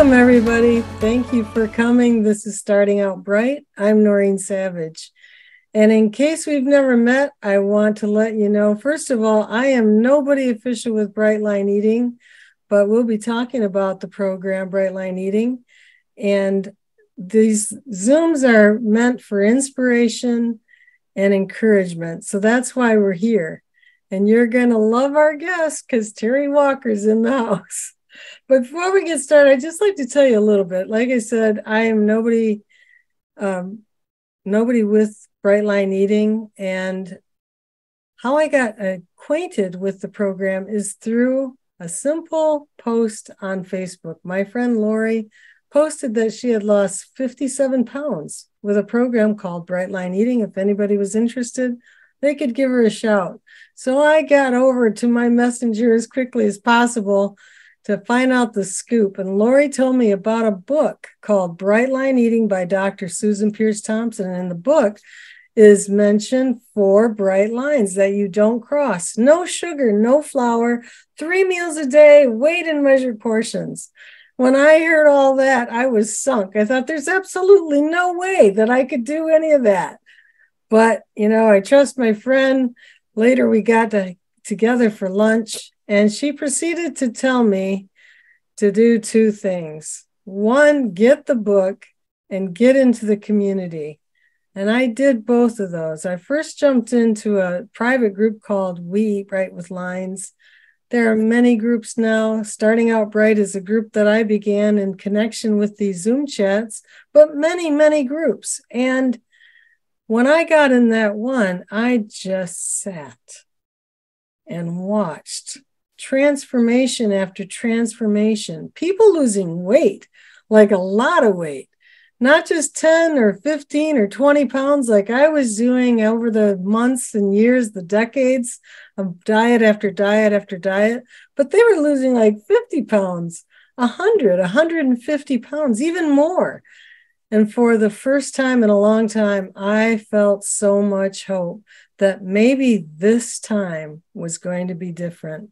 Welcome, everybody. Thank you for coming. This is Starting Out Bright. I'm Noreen Savage. And in case we've never met, I want to let you know first of all, I am nobody official with Bright Line Eating, but we'll be talking about the program Bright Line Eating. And these Zooms are meant for inspiration and encouragement. So that's why we're here. And you're going to love our guest because Terri Walker's in the house. Before we get started, I'd just like to tell you a little bit. Like I said, I am nobody, um, nobody with Bright Line Eating, and how I got acquainted with the program is through a simple post on Facebook. My friend Lori posted that she had lost 57 pounds with a program called Bright Line Eating. If anybody was interested, they could give her a shout. So I got over to my messenger as quickly as possible to find out the scoop. And Lori told me about a book called Bright Line Eating by Dr. Susan Peirce Thompson. And in the book is mentioned four bright lines that you don't cross no sugar, no flour, three meals a day, weighed and measured portions. When I heard all that, I was sunk. I thought there's absolutely no way that I could do any of that. But, you know, I trust my friend. Later, we got to, together for lunch and she proceeded to tell me to do two things. One, get the book and get into the community. And I did both of those. I first jumped into a private group called We Eat Right with Lines. There are many groups now. Starting Out Bright is a group that I began in connection with these Zoom chats, but many, many groups. And when I got in that one, I just sat and watched transformation after transformation, people losing weight, like a lot of weight, not just 10 or 15 or 20 pounds like I was doing over the months and years, the decades of diet after diet after diet, but they were losing like 50 pounds, 100, 150 pounds, even more. And for the first time in a long time, I felt so much hope that maybe this time was going to be different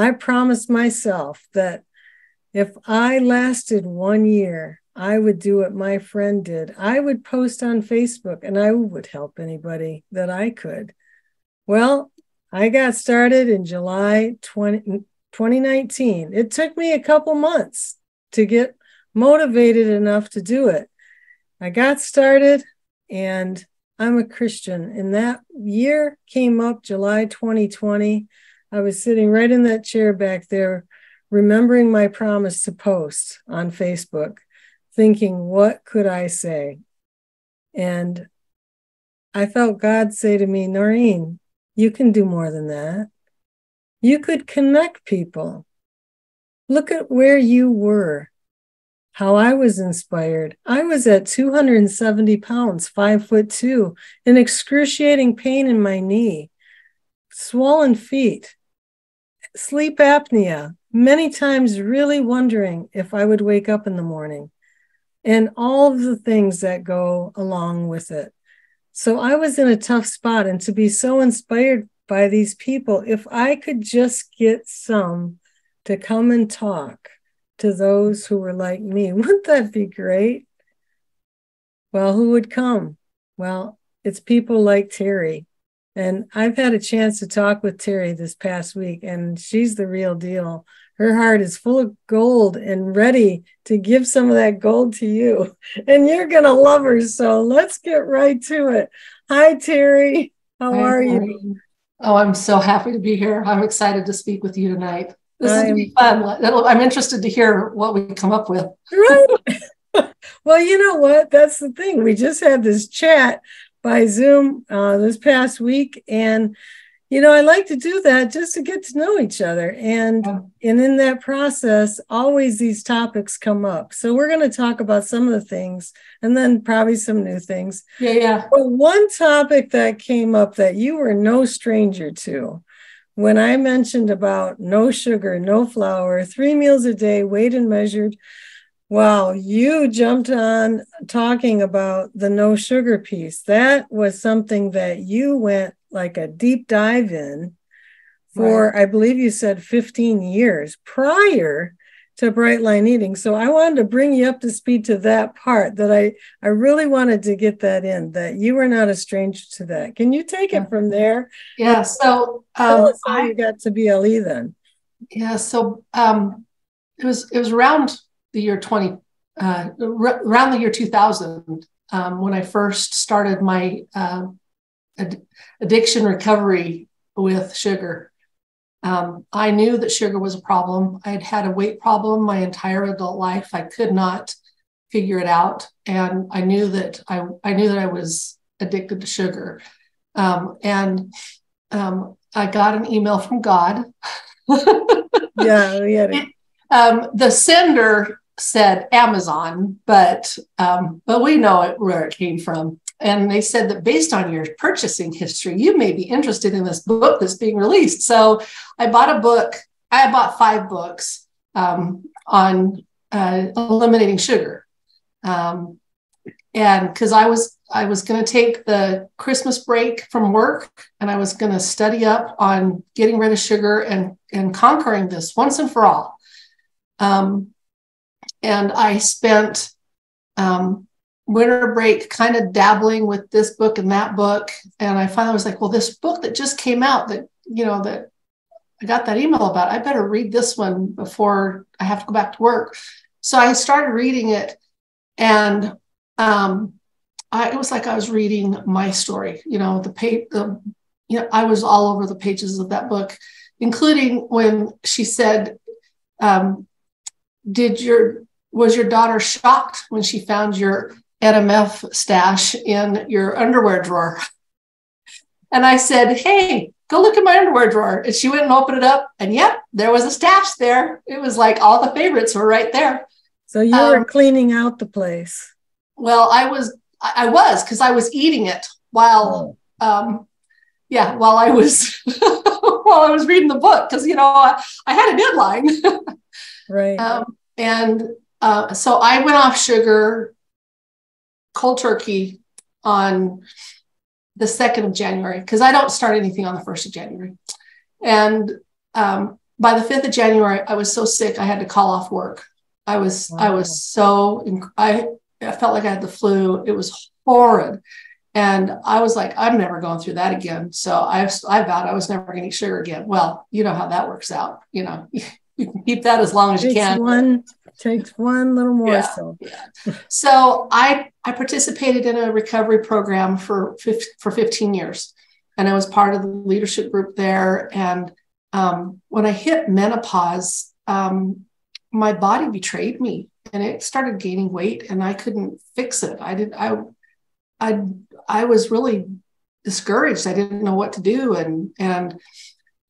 I promised myself that if I lasted one year, I would do what my friend did. I would post on Facebook and I would help anybody that I could. Well, I got started in July 20, 2019. It took me a couple months to get motivated enough to do it. I got started and I'm a Christian. And that year came up July 2020. I was sitting right in that chair back there, remembering my promise to post on Facebook, thinking, what could I say? And I felt God say to me, Noreen, you can do more than that. You could connect people. Look at where you were, how I was inspired. I was at 270 pounds, five foot two, in excruciating pain in my knee, swollen feet, sleep apnea, many times really wondering if I would wake up in the morning and all of the things that go along with it. So I was in a tough spot. And to be so inspired by these people, if I could just get some to come and talk to those who were like me, wouldn't that be great? Well, who would come? Well, it's people like Terri. And I've had a chance to talk with Terri this past week, and she's the real deal. Her heart is full of gold and ready to give some of that gold to you. And you're going to love her. So let's get right to it. Hi, Terri. How Hi, are you? Oh, I'm so happy to be here. I'm excited to speak with you tonight. This is be fun. I'm interested to hear what we come up with. Right. well, you know what? That's the thing. We just had this chat by Zoom uh, this past week, and you know, I like to do that just to get to know each other, and and in that process, always these topics come up. So we're going to talk about some of the things, and then probably some new things. Yeah, yeah. But one topic that came up that you were no stranger to when I mentioned about no sugar, no flour, three meals a day, weighed and measured, Wow, you jumped on talking about the no sugar piece. That was something that you went like a deep dive in for, right. I believe you said 15 years prior to bright line eating. So I wanted to bring you up to speed to that part that I, I really wanted to get that in, that you were not a stranger to that. Can you take it from there? Yeah. So um, I you got to BLE then. Yeah. So um, it was, it was around the year 20, uh, r- around the year 2000, um, when I first started my uh, ad- addiction recovery with sugar. Um, I knew that sugar was a problem. I had had a weight problem my entire adult life. I could not figure it out, and I knew that I I knew that I was addicted to sugar. Um, and um, I got an email from God. yeah, yeah. Um, the sender said Amazon, but um, but we know it, where it came from. And they said that based on your purchasing history, you may be interested in this book that's being released. So I bought a book. I bought five books um, on uh, eliminating sugar, um, and because I was I was going to take the Christmas break from work, and I was going to study up on getting rid of sugar and and conquering this once and for all. Um, and I spent um, winter break kind of dabbling with this book and that book. And I finally was like, well, this book that just came out that, you know, that I got that email about, I better read this one before I have to go back to work. So I started reading it and um, I, it was like I was reading my story, you know, the page, the, you know, I was all over the pages of that book, including when she said, um, did your was your daughter shocked when she found your NMF stash in your underwear drawer? And I said, Hey, go look in my underwear drawer. And she went and opened it up. And yep, there was a stash there. It was like all the favorites were right there. So you um, were cleaning out the place. Well, I was, I was, because I was eating it while, oh. um, yeah, while I was, while I was reading the book. Cause you know, I, I had a deadline. right. Um, and uh, so I went off sugar cold turkey on the 2nd of January because I don't start anything on the 1st of January. And um, by the 5th of January, I was so sick I had to call off work. I was wow. I was so I, I felt like I had the flu. It was horrid. And I was like, I'm never going through that again. So I, I vowed I was never going to eat sugar again. Well, you know how that works out. You know, you can keep that as long as you can. One takes one little more. Yeah, so. Yeah. so I I participated in a recovery program for for 15 years, and I was part of the leadership group there. And um, when I hit menopause, um, my body betrayed me, and it started gaining weight, and I couldn't fix it. I did I I I was really discouraged. I didn't know what to do, and and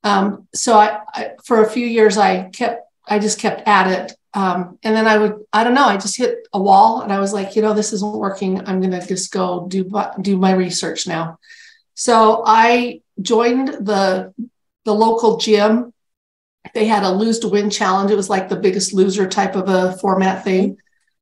um, so I, I, for a few years, I kept, I just kept at it. Um, and then I would, I don't know, I just hit a wall and I was like, you know, this isn't working. I'm going to just go do, do my research now. So I joined the, the local gym they had a lose to win challenge. It was like the biggest loser type of a format thing.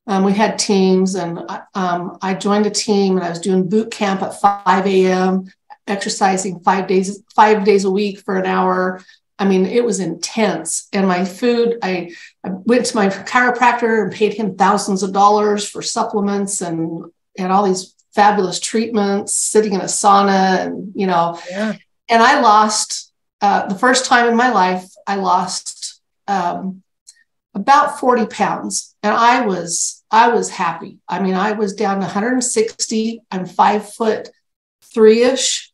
Um, we had teams, and um, I joined a team, and I was doing boot camp at 5 a.m., exercising five days five days a week for an hour. I mean, it was intense. And my food, I, I went to my chiropractor and paid him thousands of dollars for supplements and and all these fabulous treatments, sitting in a sauna, and you know, yeah. and I lost uh, the first time in my life. I lost um, about forty pounds, and I was I was happy. I mean, I was down 160. I'm five foot three ish,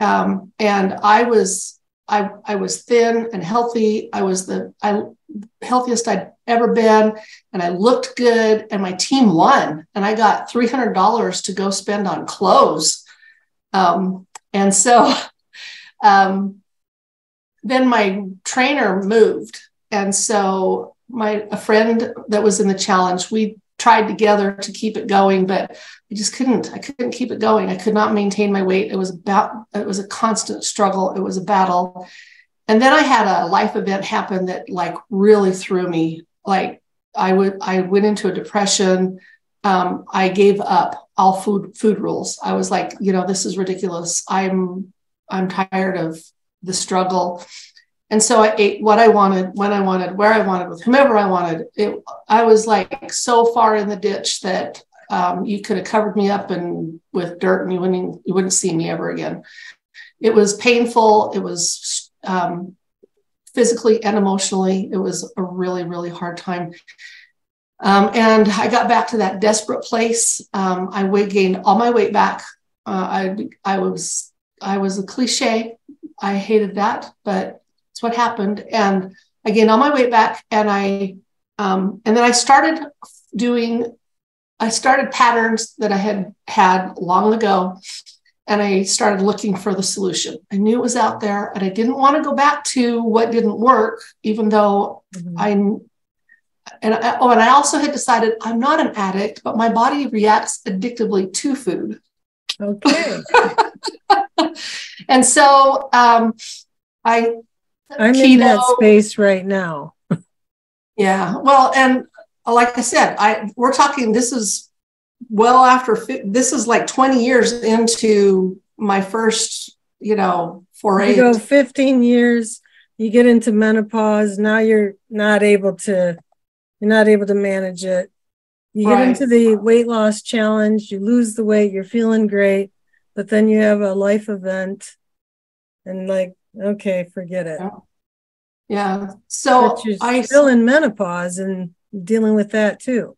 um, and I was I I was thin and healthy. I was the I healthiest I'd ever been, and I looked good. And my team won, and I got three hundred dollars to go spend on clothes. Um, and so, um, then my trainer moved, and so my a friend that was in the challenge, we tried together to keep it going, but I just couldn't. I couldn't keep it going. I could not maintain my weight. It was about it was a constant struggle. It was a battle. And then I had a life event happen that like really threw me. Like I would I went into a depression. Um, I gave up all food food rules. I was like, you know, this is ridiculous. I'm I'm tired of the struggle. And so I ate what I wanted, when I wanted, where I wanted, with whomever I wanted. It, I was like so far in the ditch that um, you could have covered me up and with dirt and you wouldn't you wouldn't see me ever again. It was painful. It was um, physically and emotionally. It was a really really hard time. Um, and I got back to that desperate place. Um, I weight gained all my weight back. Uh, I I was I was a cliche. I hated that, but it's what happened. And gained all my weight back, and I um, and then I started doing. I started patterns that I had had long ago, and I started looking for the solution. I knew it was out there, and I didn't want to go back to what didn't work, even though mm-hmm. I and I, oh, and I also had decided I'm not an addict, but my body reacts addictively to food. Okay. and so um, I I'm keto. in that space right now. yeah. Well, and like I said, I we're talking this is well after this is like 20 years into my first, you know, foray. You go 15 years, you get into menopause, now you're not able to you're not able to manage it. You get right. into the weight loss challenge, you lose the weight, you're feeling great, but then you have a life event and like Okay, forget it. Yeah. yeah. So but you're I still in menopause and dealing with that too.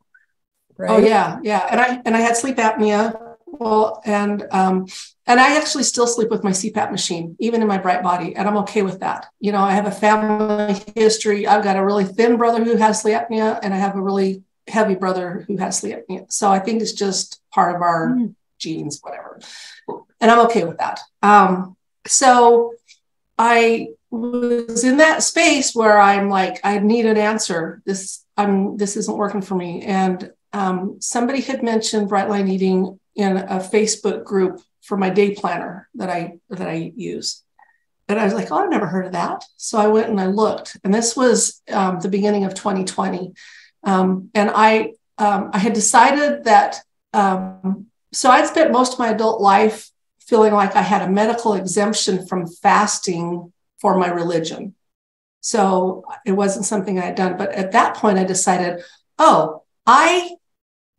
Right. Oh yeah, yeah. And I and I had sleep apnea. Well, and um, and I actually still sleep with my CPAP machine, even in my bright body, and I'm okay with that. You know, I have a family history. I've got a really thin brother who has sleep apnea, and I have a really heavy brother who has sleep apnea. So I think it's just part of our mm. genes, whatever. And I'm okay with that. Um, so I was in that space where I'm like, I need an answer. This I'm this isn't working for me. And um, somebody had mentioned bright line eating in a Facebook group for my day planner that I that I use. And I was like, oh, I've never heard of that. So I went and I looked, and this was um, the beginning of 2020. Um, and I um, I had decided that um, so I'd spent most of my adult life feeling like I had a medical exemption from fasting for my religion. So it wasn't something I had done. But at that point, I decided, oh, I,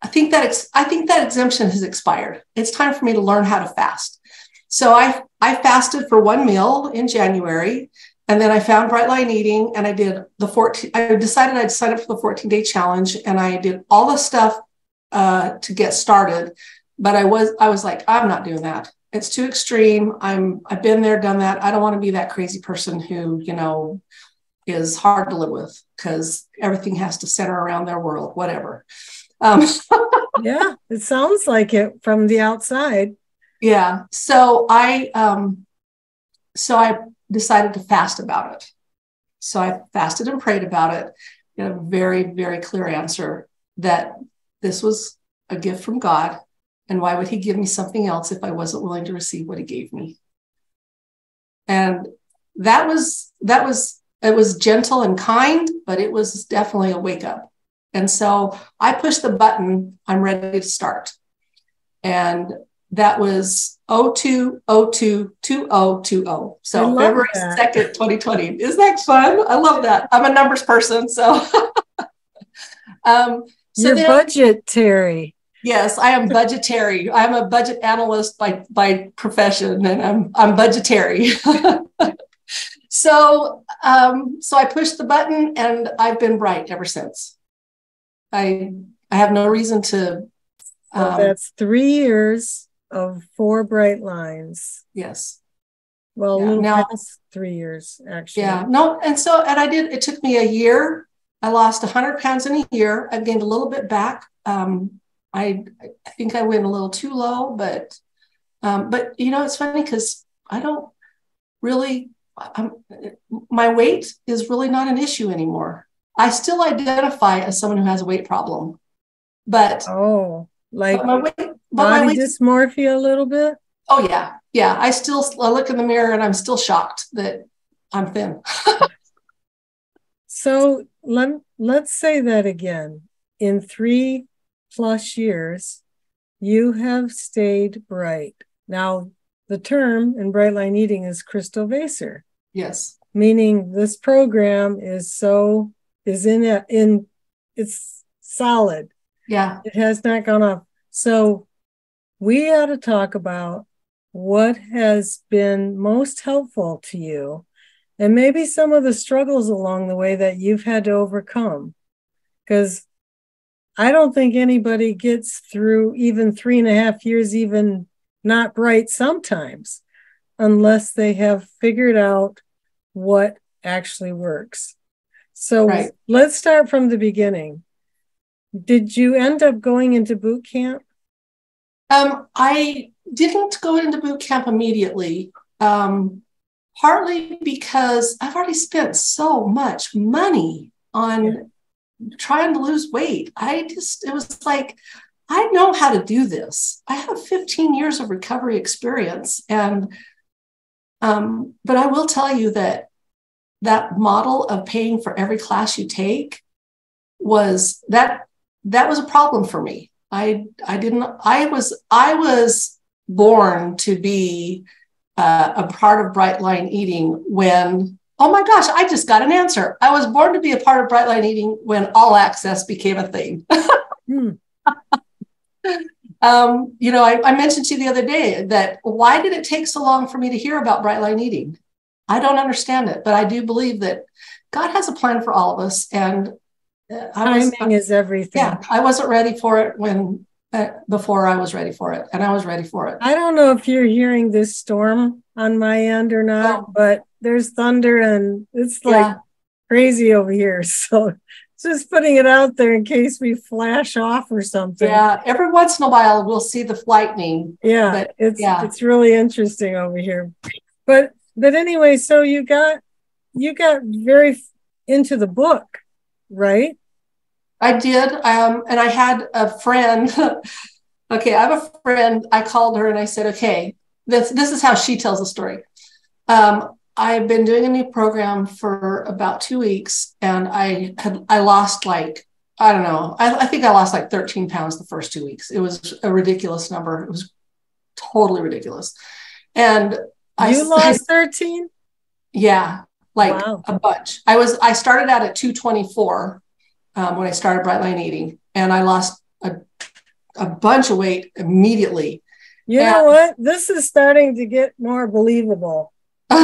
I think that ex- I think that exemption has expired. It's time for me to learn how to fast. So I I fasted for one meal in January, and then I found Bright Line Eating, and I did the 14. I decided I'd sign up for the 14 day challenge, and I did all the stuff uh, to get started. But I was I was like, I'm not doing that it's too extreme. I'm I've been there, done that. I don't want to be that crazy person who, you know, is hard to live with because everything has to center around their world, whatever. Um, yeah, it sounds like it from the outside. Yeah. So I um so I decided to fast about it. So I fasted and prayed about it. Get a very, very clear answer that this was a gift from God and why would he give me something else if I wasn't willing to receive what he gave me? And that was that was it was gentle and kind, but it was definitely a wake up. And so I pushed the button, I'm ready to start. And that was 02022020. So February that. 2nd, 2020. Isn't that fun? I love that. I'm a numbers person. So, um, so you're budgetary. Yes, I am budgetary. I'm a budget analyst by by profession, and I'm I'm budgetary. so um, so I pushed the button, and I've been bright ever since. I I have no reason to. Um, that's three years of four bright lines. Yes. Well, yeah. now three years actually. Yeah. No, and so and I did. It took me a year. I lost 100 pounds in a year. I've gained a little bit back. Um, I I think I went a little too low, but um, but you know it's funny because I don't really. I'm, my weight is really not an issue anymore. I still identify as someone who has a weight problem, but oh, like my weight, body my weight, dysmorphia a little bit. Oh yeah, yeah. I still I look in the mirror and I'm still shocked that I'm thin. so let let's say that again. In three plus years, you have stayed bright. Now, the term in Bright Line Eating is Crystal Vaser. Yes. Meaning this program is so is in it in it's solid. Yeah. It has not gone off. So we ought to talk about what has been most helpful to you and maybe some of the struggles along the way that you've had to overcome. Because I don't think anybody gets through even three and a half years, even not bright sometimes, unless they have figured out what actually works. So right. let's start from the beginning. Did you end up going into boot camp? Um, I didn't go into boot camp immediately, um, partly because I've already spent so much money on. Trying to lose weight. I just, it was like, I know how to do this. I have 15 years of recovery experience. And, um, but I will tell you that that model of paying for every class you take was that that was a problem for me. I I didn't I was I was born to be uh, a part of Bright Line Eating when oh my gosh I just got an answer. I was born to be a part of Bright Line Eating when All Access became a thing. hmm. um, you know, I, I mentioned to you the other day that why did it take so long for me to hear about Bright Line Eating? I don't understand it, but I do believe that God has a plan for all of us. And uh, timing was, is everything. Yeah, I wasn't ready for it when uh, Uh, before I was ready for it, and I was ready for it. I don't know if you're hearing this storm on my end or not, no. but there's thunder and it's like yeah. crazy over here. So just putting it out there in case we flash off or something. Yeah, every once in a while we'll see the lightning. Yeah, but, it's yeah. it's really interesting over here. But but anyway, so you got you got very into the book, right? I did, um, and I had a friend. okay, I have a friend. I called her and I said, "Okay, this this is how she tells the story." Um, I've been doing a new program for about two weeks, and I had I lost like I don't know. I, I think I lost like 13 pounds the first two weeks. It was a ridiculous number. It was totally ridiculous. And you I, lost 13? Yeah, like wow. a bunch. I was I started out at 224 um, when I started Bright Line Eating, and I lost a, a bunch of weight immediately. You and, know what? This is starting to get more believable. you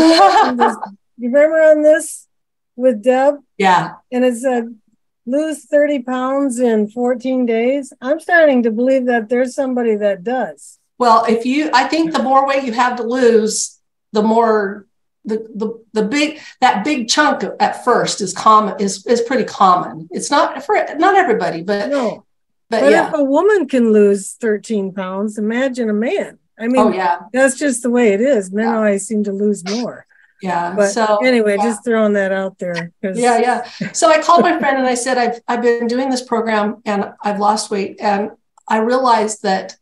remember on this with Deb? Yeah. And it said lose 30 pounds in 14 days. I'm starting to believe that there's somebody that does. Well, if you, I think the more weight you have to lose, the more the, the the big that big chunk at first is common is is pretty common. It's not for not everybody, but no. But, but yeah. if a woman can lose 13 pounds, imagine a man. I mean, oh, yeah. that's just the way it is. Men yeah. always seem to lose more. Yeah. But so anyway, yeah. just throwing that out there. Yeah, yeah. So I called my friend and I said, I've I've been doing this program and I've lost weight. And I realized that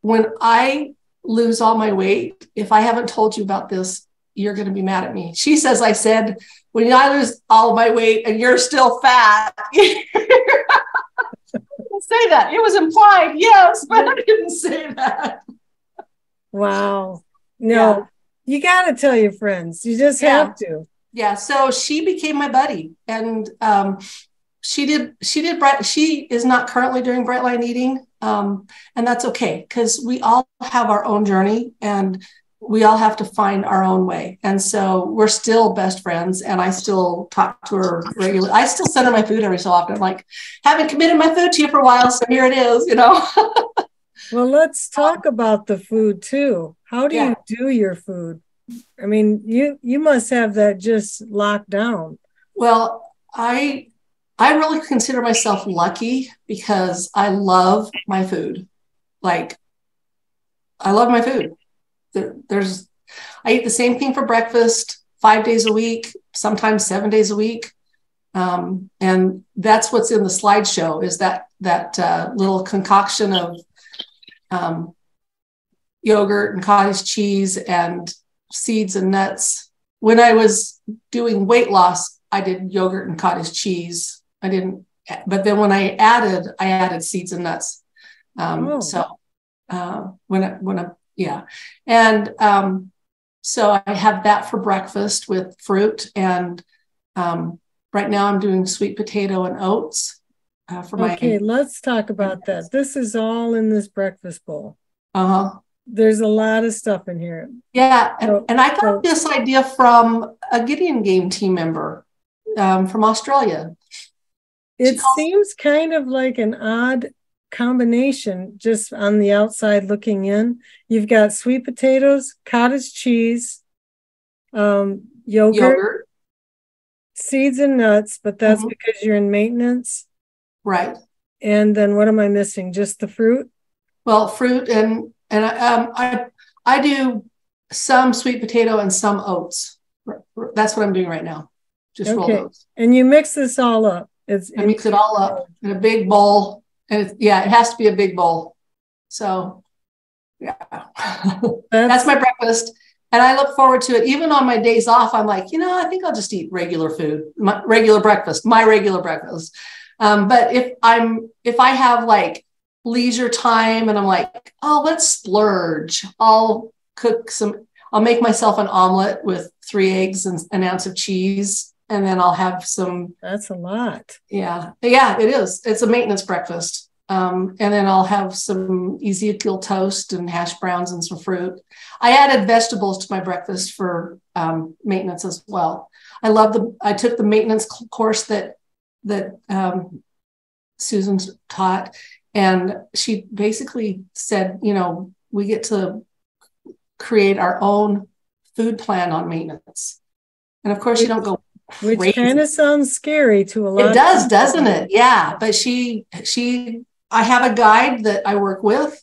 when I lose all my weight, if I haven't told you about this, you're going to be mad at me. She says, I said, when I lose all my weight and you're still fat. say that. It was implied, yes, but I didn't say that. Wow. No, yeah. you got to tell your friends. You just yeah. have to. Yeah. So she became my buddy, and um, she did. She did. Bright. She is not currently doing bright line eating, um, and that's okay because we all have our own journey, and we all have to find our own way. And so we're still best friends. And I still talk to her regularly. I still send her my food every so often. I'm like, haven't committed my food to you for a while. So here it is, you know. well, let's talk about the food too. How do yeah. you do your food? I mean, you you must have that just locked down. Well, I I really consider myself lucky because I love my food. Like I love my food there, there's I eat the same thing for breakfast five days a week, sometimes seven days a week. Um, and that's what's in the slideshow is that that uh, little concoction of um, yogurt and cottage cheese and seeds and nuts. When I was doing weight loss, I did yogurt and cottage cheese. I didn't, but then when I added, I added seeds and nuts. Um, oh. So uh, when I, when I yeah. And um, so I have that for breakfast with fruit. And um, right now I'm doing sweet potato and oats uh, for my. Okay, let's talk about that. This is all in this breakfast bowl. Uh huh. There's a lot of stuff in here. Yeah. And, so, and I got so, this idea from a Gideon game team member um, from Australia. It seems kind of like an odd combination just on the outside looking in. You've got sweet potatoes, cottage cheese, um, yogurt, yogurt, seeds and nuts, but that's mm-hmm. because you're in maintenance. Right. And then what am I missing? Just the fruit? Well, fruit and and I, um, I I do some sweet potato and some oats. That's what I'm doing right now. Just okay. roll those. And you mix this all up. It's I mix it all up in a big bowl and yeah, it has to be a big bowl. So yeah, that's my breakfast. And I look forward to it. Even on my days off, I'm like, you know, I think I'll just eat regular food, my regular breakfast, my regular breakfast. Um, but if I'm, if I have like leisure time and I'm like, oh, let's splurge, I'll cook some, I'll make myself an omelet with three eggs and an ounce of cheese and then I'll have some. That's a lot. Yeah, yeah, it is. It's a maintenance breakfast. Um, and then I'll have some Ezekiel toast and hash browns and some fruit. I added vegetables to my breakfast for um, maintenance as well. I love the. I took the maintenance course that that um, Susan's taught, and she basically said, you know, we get to create our own food plan on maintenance. And of course, you don't go which kind of sounds scary to a lot. It does, doesn't it? Yeah. But she, she, I have a guide that I work with,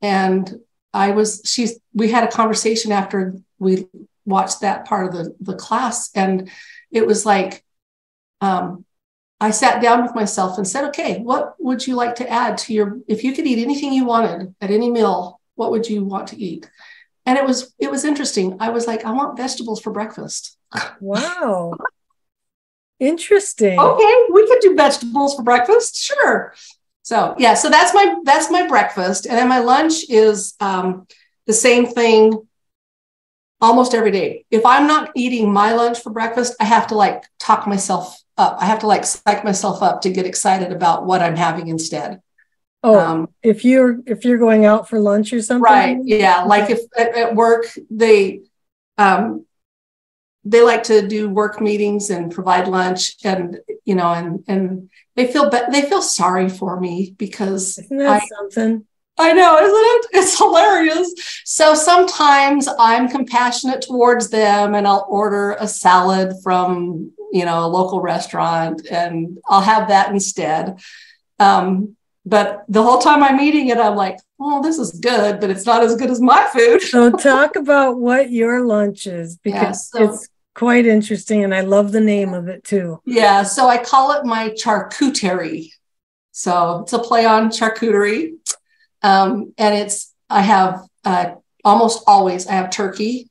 and I was, she's, we had a conversation after we watched that part of the, the class, and it was like, um, I sat down with myself and said, okay, what would you like to add to your, if you could eat anything you wanted at any meal, what would you want to eat? And it was, it was interesting. I was like, I want vegetables for breakfast. Wow. Interesting. Okay, we could do vegetables for breakfast. Sure. So yeah, so that's my that's my breakfast, and then my lunch is um, the same thing almost every day. If I'm not eating my lunch for breakfast, I have to like talk myself up. I have to like psych myself up to get excited about what I'm having instead. Oh, um, if you're if you're going out for lunch or something, right? Yeah, like if at, at work they um, they like to do work meetings and provide lunch and you know and and they feel be- they feel sorry for me because Isn't that I, something I know, isn't it? It's hilarious. So sometimes I'm compassionate towards them and I'll order a salad from, you know, a local restaurant and I'll have that instead. Um, but the whole time I'm eating it, I'm like, oh, this is good, but it's not as good as my food. so talk about what your lunch is because yeah, so, it's quite interesting and I love the name of it too. Yeah, so I call it my charcuterie. So it's a play on charcuterie. Um, and it's, I have uh, almost always, I have turkey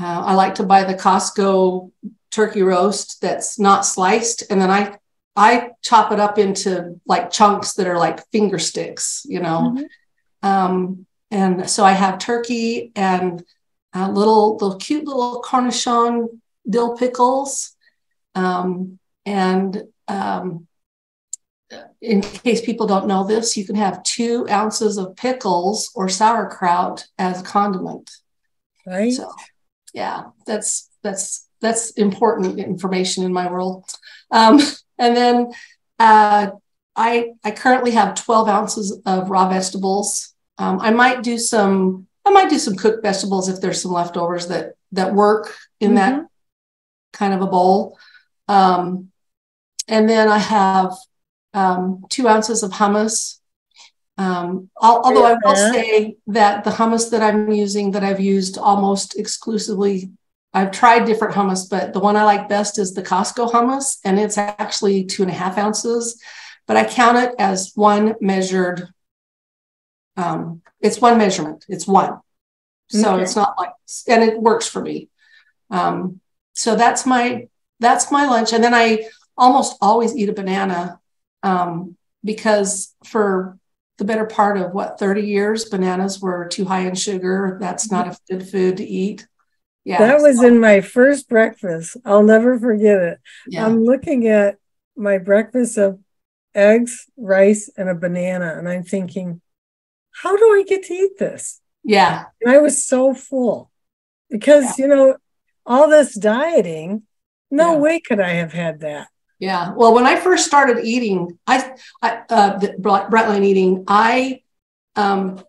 uh, I like to buy the Costco turkey roast that's not sliced, and then I I chop it up into like chunks that are like finger sticks, you know. Mm-hmm. Um, and so I have turkey and uh, little little cute little cornichon dill pickles, um, and um, in case people don't know this, you can have two ounces of pickles or sauerkraut as a condiment. Right. So, yeah, that's that's that's important information in my world. Um, and then uh, I I currently have 12 ounces of raw vegetables. Um, I might do some I might do some cooked vegetables if there's some leftovers that that work in mm-hmm. that kind of a bowl. Um, and then I have um, two ounces of hummus. Um, although I will say that the hummus that I'm using, that I've used almost exclusively, I've tried different hummus, but the one I like best is the Costco hummus, and it's actually two and a half ounces. But I count it as one measured. Um, it's one measurement. It's one, so okay. it's not like, and it works for me. Um, so that's my that's my lunch, and then I almost always eat a banana um, because for the better part of what 30 years bananas were too high in sugar that's not a good food to eat yeah that was so. in my first breakfast i'll never forget it yeah. i'm looking at my breakfast of eggs rice and a banana and i'm thinking how do i get to eat this yeah and i was so full because yeah. you know all this dieting no yeah. way could i have had that yeah. Well, when I first started eating, I, I uh, the Brightline eating, I, um,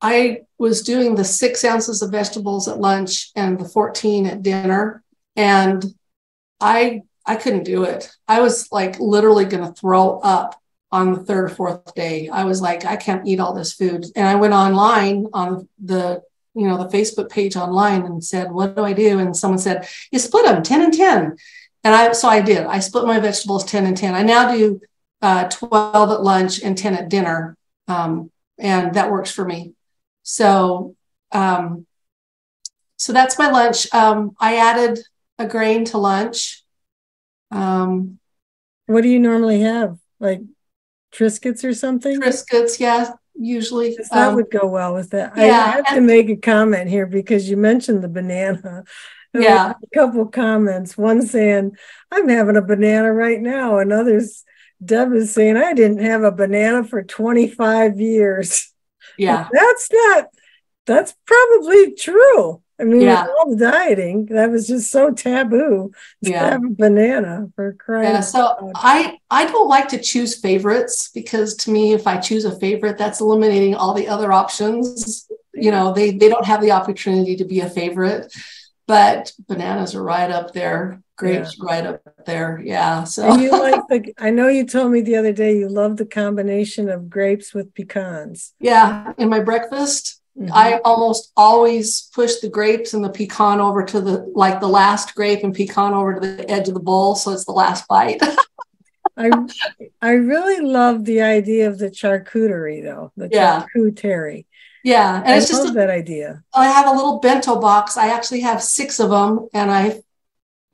I was doing the six ounces of vegetables at lunch and the 14 at dinner. And I, I couldn't do it. I was like literally going to throw up on the third or fourth day. I was like, I can't eat all this food. And I went online on the, you know, the Facebook page online and said, what do I do? And someone said, you split them 10 and 10. And I, so I did. I split my vegetables 10 and 10. I now do uh, 12 at lunch and 10 at dinner. Um, and that works for me. So, um, so that's my lunch. Um, I added a grain to lunch. Um, what do you normally have? Like Triscuits or something? Triscuits, yeah, usually. That um, would go well with that. Yeah, I have to make a comment here because you mentioned the banana yeah a couple comments one saying i'm having a banana right now and others deb is saying i didn't have a banana for 25 years yeah. that's not that's probably true. I mean yeah. all the dieting that was just so taboo. Yeah. have a banana for crying yeah so i i don't like to choose favorites because to me if i choose a favorite that's eliminating all the other options. You know they they don't have the opportunity to be a favorite but bananas are right up there grapes yeah. right up there yeah so and you like the i know you told me the other day you love the combination of grapes with pecans yeah in my breakfast mm-hmm. i almost always push the grapes and the pecan over to the like the last grape and pecan over to the edge of the bowl so it's the last bite I I really love the idea of the charcuterie though, the yeah. charcuterie. Yeah, and I it's just a, that idea. I have a little bento box. I actually have six of them, and I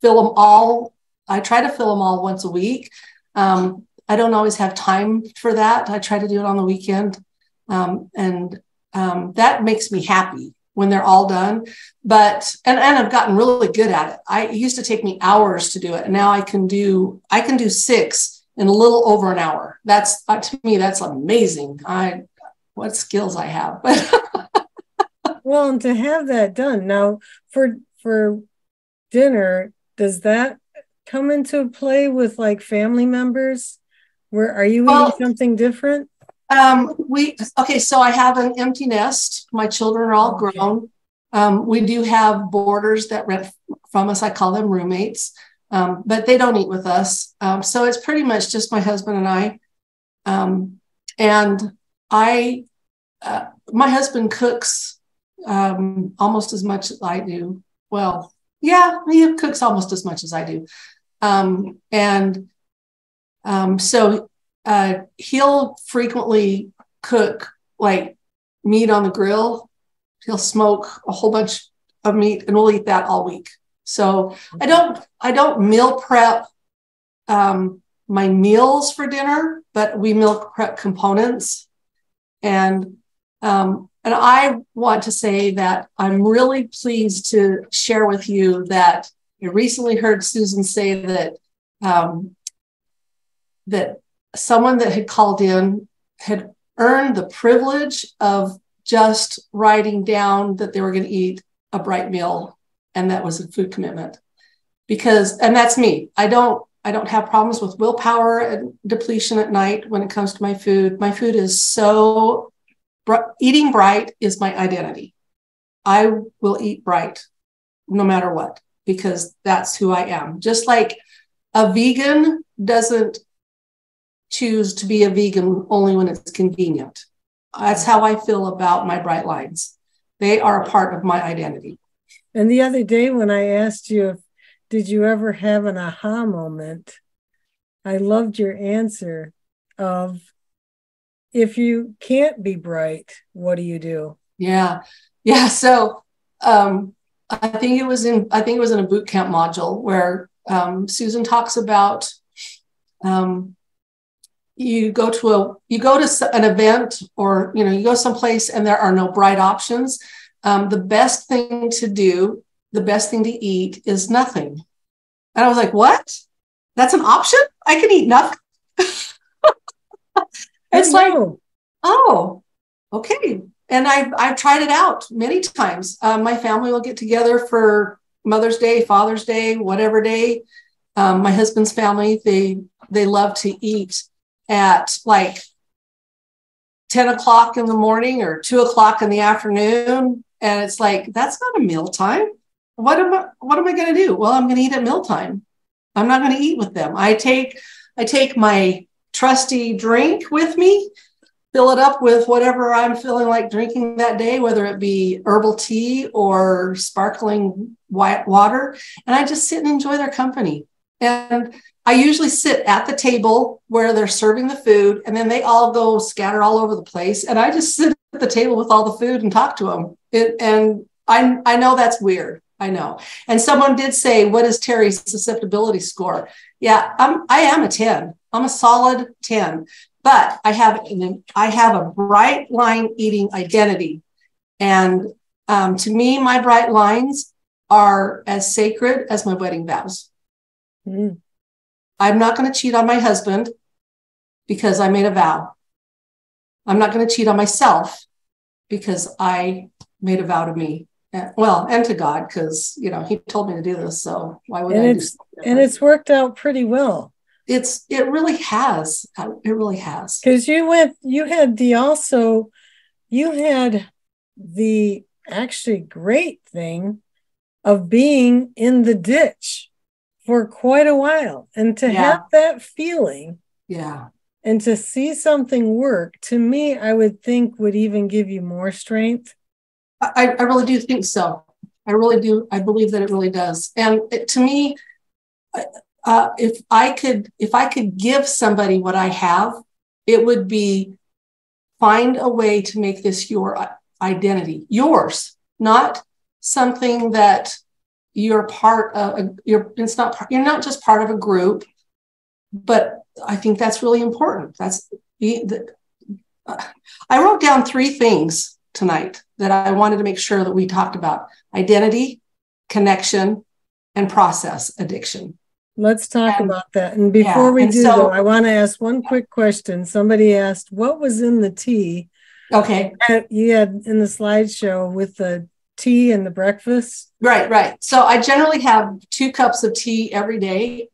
fill them all. I try to fill them all once a week. Um, I don't always have time for that. I try to do it on the weekend, um, and um, that makes me happy when they're all done. But and and I've gotten really good at it. I it used to take me hours to do it, and now I can do I can do six in a little over an hour. That's uh, to me that's amazing. I what skills I have. well, and to have that done now for for dinner, does that come into play with like family members? Where are you well, eating something different? Um, we okay, so I have an empty nest. My children are all okay. grown. Um, we do have boarders that rent from us. I call them roommates, um, but they don't eat with us. Um, so it's pretty much just my husband and I. Um, and I, uh, my husband cooks um, almost as much as I do. Well, yeah, he cooks almost as much as I do. Um, and um, so uh, he'll frequently cook like meat on the grill. He'll smoke a whole bunch of meat and we'll eat that all week. So I don't I don't meal prep um, my meals for dinner, but we meal prep components. And um, and I want to say that I'm really pleased to share with you that I recently heard Susan say that um, that someone that had called in had earned the privilege of just writing down that they were going to eat a bright meal and that was a food commitment. Because and that's me. I don't i don't have problems with willpower and depletion at night when it comes to my food. My food is so eating bright is my identity. I will eat bright no matter what because that's who i am. Just like a vegan doesn't choose to be a vegan only when it's convenient. That's how i feel about my bright lines. They are a part of my identity. And the other day when I asked you if did you ever have an aha moment, I loved your answer of if you can't be bright, what do you do? Yeah. Yeah. So um, I think it was in I think it was in a boot camp module where um, Susan talks about um, you go to a you go to an event or you know you go someplace and there are no bright options um, the best thing to do, the best thing to eat is nothing. And I was like, what? That's an option? I can eat nothing. it's like, oh, okay. And I've, I've tried it out many times. Um, my family will get together for Mother's Day, Father's Day, whatever day. Um, my husband's family, they they love to eat at like 10 o'clock in the morning or 2 o'clock in the afternoon and it's like, that's not a meal time. What am I, what am I going to do? Well, I'm going to eat at mealtime. I'm not going to eat with them. I take, I take my trusty drink with me, fill it up with whatever I'm feeling like drinking that day, whether it be herbal tea or sparkling white water. And I just sit and enjoy their company. And I usually sit at the table where they're serving the food, and then they all go scatter all over the place. And I just sit at the table with all the food and talk to them. It, and I, I know that's weird. I know. And someone did say, "What is Terri's susceptibility score?" Yeah, I'm. I am a ten. I'm a solid ten. But I have an, I have a bright line eating identity, and um, to me, my bright lines are as sacred as my wedding vows. Mm. I'm not going to cheat on my husband because I made a vow. I'm not going to cheat on myself because I made a vow to me. And, well, and to God, because you know He told me to do this. So why would and I? It's, and it's worked out pretty well. It's it really has. Uh, it really has. Because you went, you had the also, you had the actually great thing of being in the ditch for quite a while, and to yeah. have that feeling. Yeah and to see something work to me i would think would even give you more strength I, I really do think so. I really do. I believe that it really does. And it, to me, uh, if I could, if I could give somebody what I have, it would be find a way to make this your identity, yours, not something that you're part of. You're it's not. Part you're not just part of a group, but I think that's really important. That's the, the I wrote down three things tonight that I wanted to make sure that we talked about identity, connection, and process addiction. Let's talk and, about that. And before yeah, we and do, so, though, I want to ask one quick question. Somebody asked, What was in the tea? Okay. You had in the slideshow with the tea and the breakfast? Right, right. So I generally have two cups of tea every day.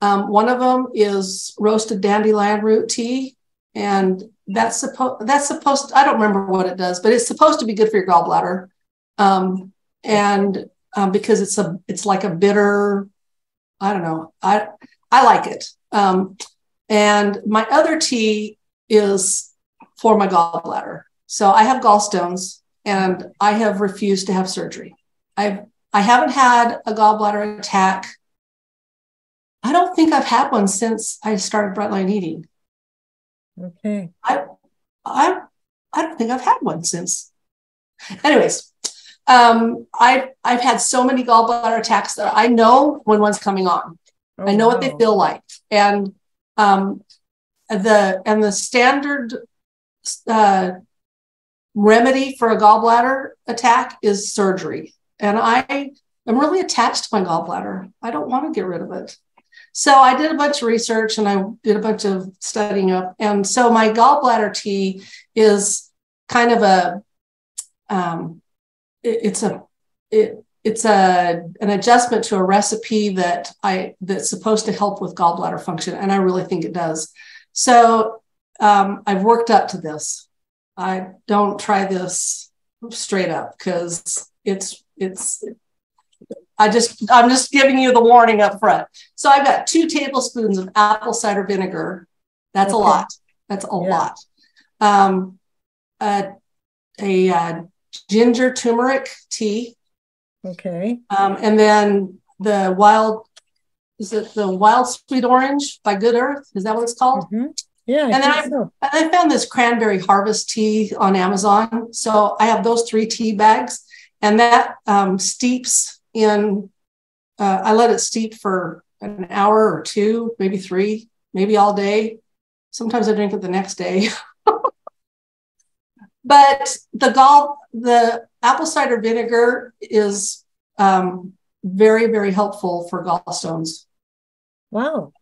Um, one of them is roasted dandelion root tea, and that's supposed that's supposed to, I don't remember what it does, but it's supposed to be good for your gallbladder. Um, and um, because it's a it's like a bitter, I don't know. I I like it. Um, and my other tea is for my gallbladder. So I have gallstones and I have refused to have surgery. I've I haven't had a gallbladder attack. I don't think I've had one since I started Brightline eating. Okay. I I I don't think I've had one since. Anyways, um, I've I've had so many gallbladder attacks that I know when one's coming on. Oh, I know wow. what they feel like, and um, the and the standard uh, remedy for a gallbladder attack is surgery. And I am really attached to my gallbladder. I don't want to get rid of it. So I did a bunch of research and I did a bunch of studying up. And so my gallbladder tea is kind of a, um, it, it's a, it, it's a an adjustment to a recipe that I that's supposed to help with gallbladder function, and I really think it does. So um, I've worked up to this. I don't try this straight up because it's it's I just I'm just giving you the warning up front. So I've got two tablespoons of apple cider vinegar. That's okay. a lot. That's a yeah. lot. Um, a, a uh, ginger turmeric tea. Okay. Um, and then the wild is it the wild sweet orange by Good Earth? Is that what it's called? Mm-hmm. Yeah. I and then I, so. I found this cranberry harvest tea on Amazon. So I have those three tea bags, and that um, steeps in. Uh, I let it steep for an hour or two, maybe three, maybe all day. Sometimes I drink it the next day. but the gall, the apple cider vinegar is um, very, very helpful for gallstones. Wow.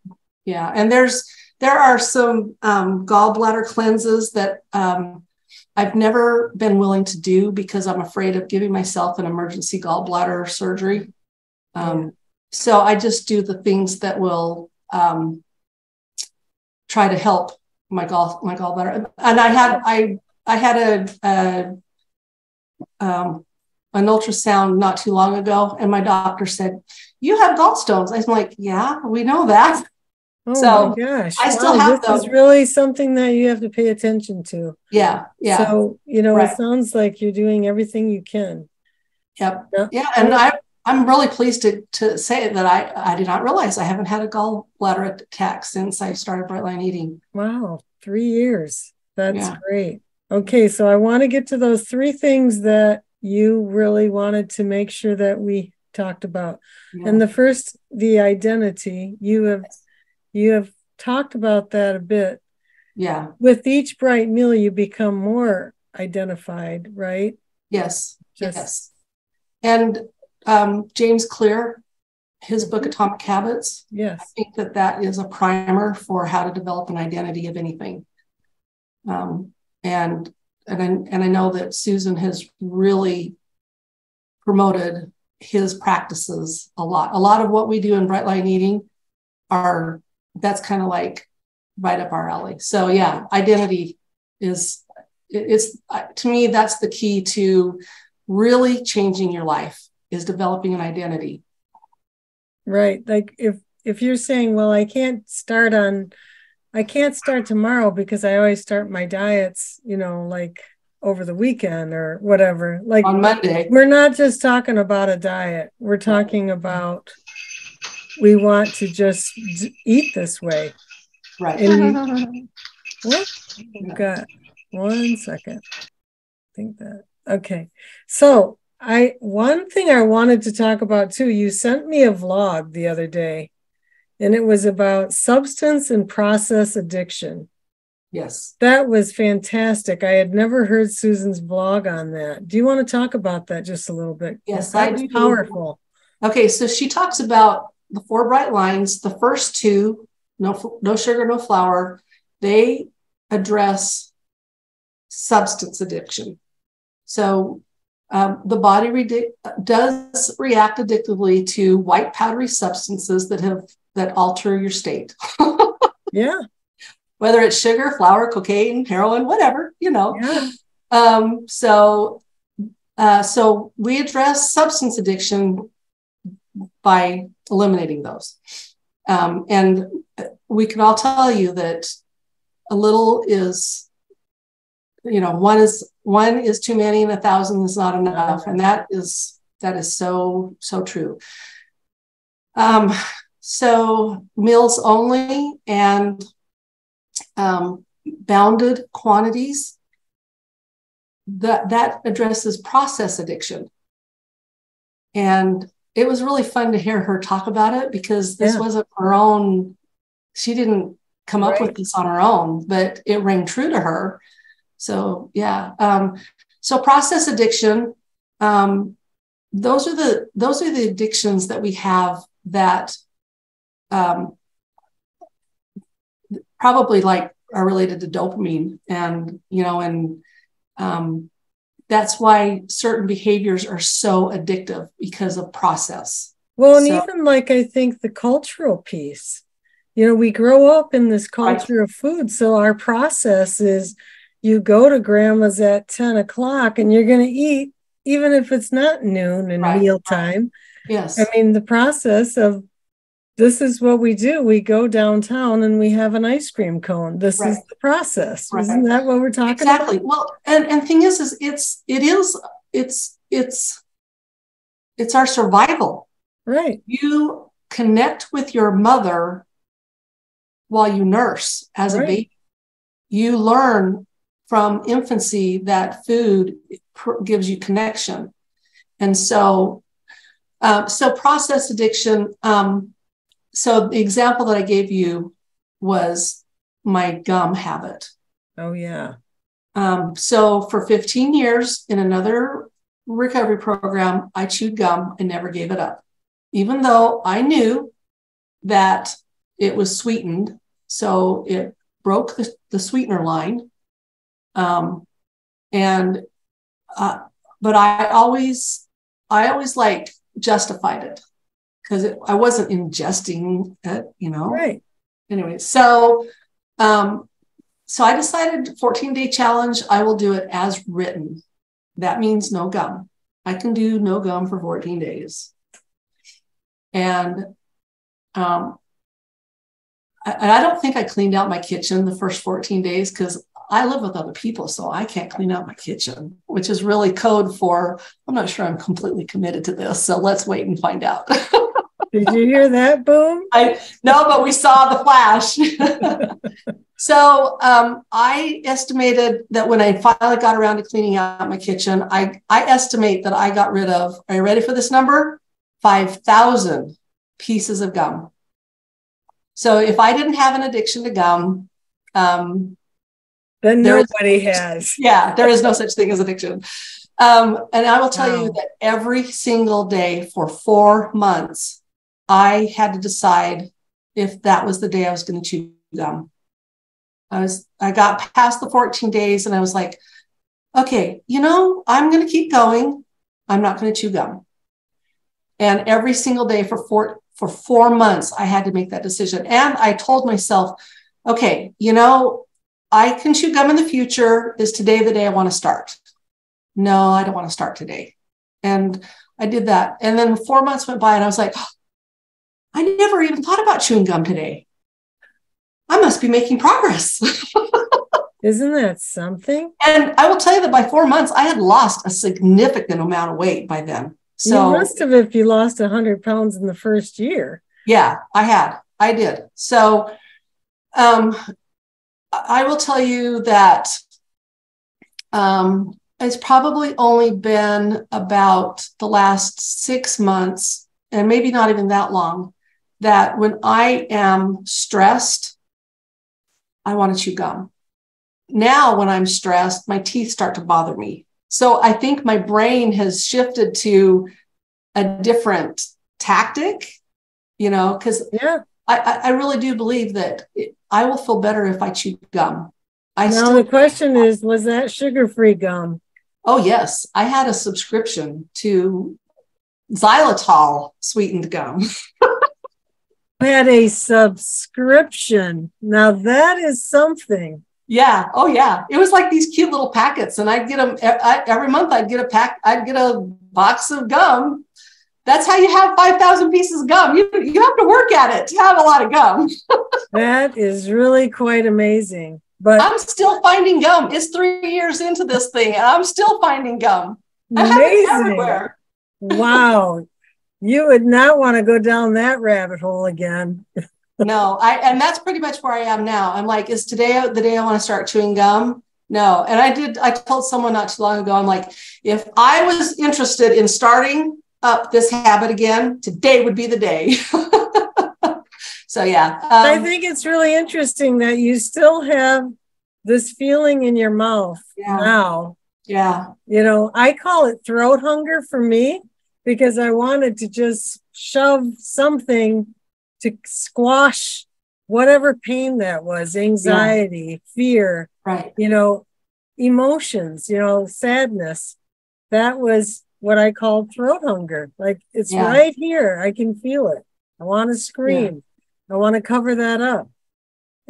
Yeah, and there's there are some um, gallbladder cleanses that um, I've never been willing to do because I'm afraid of giving myself an emergency gallbladder surgery. Um, so I just do the things that will um, try to help my gall my gallbladder. And I had I I had a, a um, an ultrasound not too long ago, and my doctor said, "You have gallstones." I'm like, "Yeah, we know that." Oh so my gosh. I still wow, have this them. is really something that you have to pay attention to. Yeah. Yeah. So, you know, right. it sounds like you're doing everything you can. Yep. Yeah. yeah. And I I'm really pleased to to say that I I did not realize I haven't had a gallbladder attack since I started Brightline eating. Wow. Three years. That's yeah. great. Okay. So I want to get to those three things that you really wanted to make sure that we talked about. Yeah. And the first, the identity, you have you have talked about that a bit. Yeah. With each bright meal, you become more identified, right? Yes. Just... Yes. And um, James Clear, his book mm-hmm. Atomic Habits. Yes. I think that that is a primer for how to develop an identity of anything. Um, and and I, and I know that Susan has really promoted his practices a lot. A lot of what we do in Bright Line Eating are that's kind of like right up our alley. So yeah, identity is it's uh, to me that's the key to really changing your life is developing an identity. Right. Like if if you're saying, well, I can't start on I can't start tomorrow because I always start my diets, you know, like over the weekend or whatever. Like on Monday. We're not just talking about a diet. We're talking about we want to just eat this way. Right. And what? We've got one second. I think that okay. So I one thing I wanted to talk about too, you sent me a vlog the other day, and it was about substance and process addiction. Yes. That was fantastic. I had never heard Susan's blog on that. Do you want to talk about that just a little bit? Yes, that I do. Powerful. Okay, so she talks about the four bright lines, the first two, no, no sugar, no flour, they address substance addiction. So um, the body re- does react addictively to white powdery substances that have that alter your state. yeah. Whether it's sugar, flour, cocaine, heroin, whatever, you know. Yeah. Um, so, uh, so we address substance addiction by eliminating those. Um, and we can all tell you that a little is, you know, one is one is too many and a thousand is not enough. And that is that is so, so true. Um, so meals only and um, bounded quantities that that addresses process addiction. And it was really fun to hear her talk about it because this Yeah. wasn't her own she didn't come up with this on her own but it rang true to her. So yeah um, so process addiction um, those are the those are the addictions that we have that um, probably like are related to dopamine and you know and um, that's why certain behaviors are so addictive because of process Well, and So- even like I think the cultural piece, you know, we grow up in this Right. culture of food. So our process is you go to grandma's at 10 o'clock and you're going to eat, even if it's not noon and Right, mealtime. yes I mean, the process of this is what we do. We go downtown and we have an ice cream cone. This is the process. Right. Isn't that what we're talking about? exactly well and and thing is is it's it is it's it's it's our survival? Right. you connect with your mother while you nurse as a baby. You learn from infancy that food gives you connection. And so, um, so process addiction. Um, so the example that I gave you was my gum habit. Oh, yeah. Um, so for 15 years in another recovery program, I chewed gum and never gave it up, even though I knew that it was sweetened. So it broke the, the sweetener line. Um, and, uh, but I always, I always like justified it because I wasn't ingesting it, you know Right. anyway, so um, so I decided 14 day challenge. I will do it as written. That means no gum. I can do no gum for 14 days. And um, I, and I don't think I cleaned out my kitchen the first 14 days because I live with other people, so I can't clean out my kitchen, which is really code for I'm not sure I'm completely committed to this. So let's wait and find out. Did you hear that boom? I no, but we saw the flash. so um, I estimated that when I finally got around to cleaning out my kitchen, I I estimate that I got rid of. Are you ready for this number? Five thousand pieces of gum. So if I didn't have an addiction to gum, um, Then There is- nobody has. yeah, there is no such thing as addiction. Um, and I will tell you that every single day for four months, I had to decide if that was the day I was going to chew gum. I was, I got past the 14 days and I was like, okay, you know, I'm going to keep going. I'm not going to chew gum. And every single day for four, for four months, I had to make that decision. And I told myself, okay, you know, I can chew gum in the future. Is today the day I want to start? No, I don't want to start today. And I did that. And then four months went by and I was like, I never even thought about chewing gum today. I must be making progress. Isn't that something? and I will tell you that by four months, I had lost a significant amount of weight by then. So you must have if you lost 100 pounds in the first year. Yeah, I had. I did. So um, I will tell you that um, it's probably only been about the last six months, and maybe not even that long, that when I am stressed, I want to chew gum. Now, when I'm stressed, my teeth start to bother me. So I think my brain has shifted to a different tactic, you know, because Yeah. I, I, really do believe that it, I will feel better if I chew gum. I now still, the question is, was that sugar-free gum? oh yes, I had a subscription to xylitol sweetened gum. I had a subscription. Now that is something. Yeah. Oh, yeah. It was like these cute little packets, and I'd get them I, every month. I'd get a pack. I'd get a box of gum. That's how you have five thousand pieces of gum. You you have to work at it to have a lot of gum. That is really quite amazing. But I'm still finding gum. It's three years into this thing, and I'm still finding gum. I have it amazing. Wow. You would not want to go down that rabbit hole again. No, I and that's pretty much where I am now. I'm like, is today the day I want to start chewing gum? No. And I did, I told someone not too long ago, I'm like, if I was interested in starting up this habit again, today would be the day. so yeah. Um, I think it's really interesting that you still have this feeling in your mouth Yeah. now. yeah. You know, I call it throat hunger for me because I wanted to just shove something to squash whatever pain that was, anxiety, fear, Right. you know, emotions, you know, sadness. That was what I call throat hunger. Like it's Yeah. right here. I can feel it. I want to scream. I want to cover that up.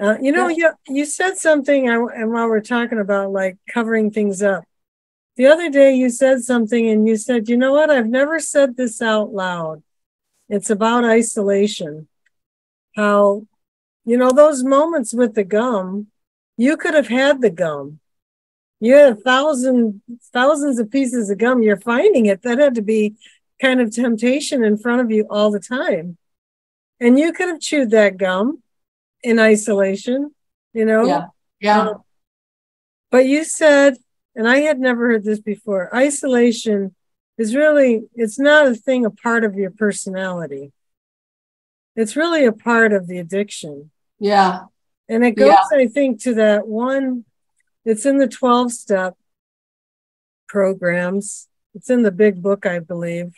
Uh, you know, you you said something, I, and while we're talking about like covering things up, the other day you said something, and you said, "You know what? I've never said this out loud. It's about isolation. How, you know, those moments with the gum, you could have had the gum. You had a thousand thousands of pieces of gum. You're finding it. That had to be kind of temptation in front of you all the time, and you could have chewed that gum." in isolation, you know? Yeah. Yeah. Uh, but you said, and I had never heard this before, isolation is really, it's not a thing, a part of your personality. It's really a part of the addiction. Yeah. And it goes, I think, to that one, it's in the 12 step programs. It's in the big book, I believe.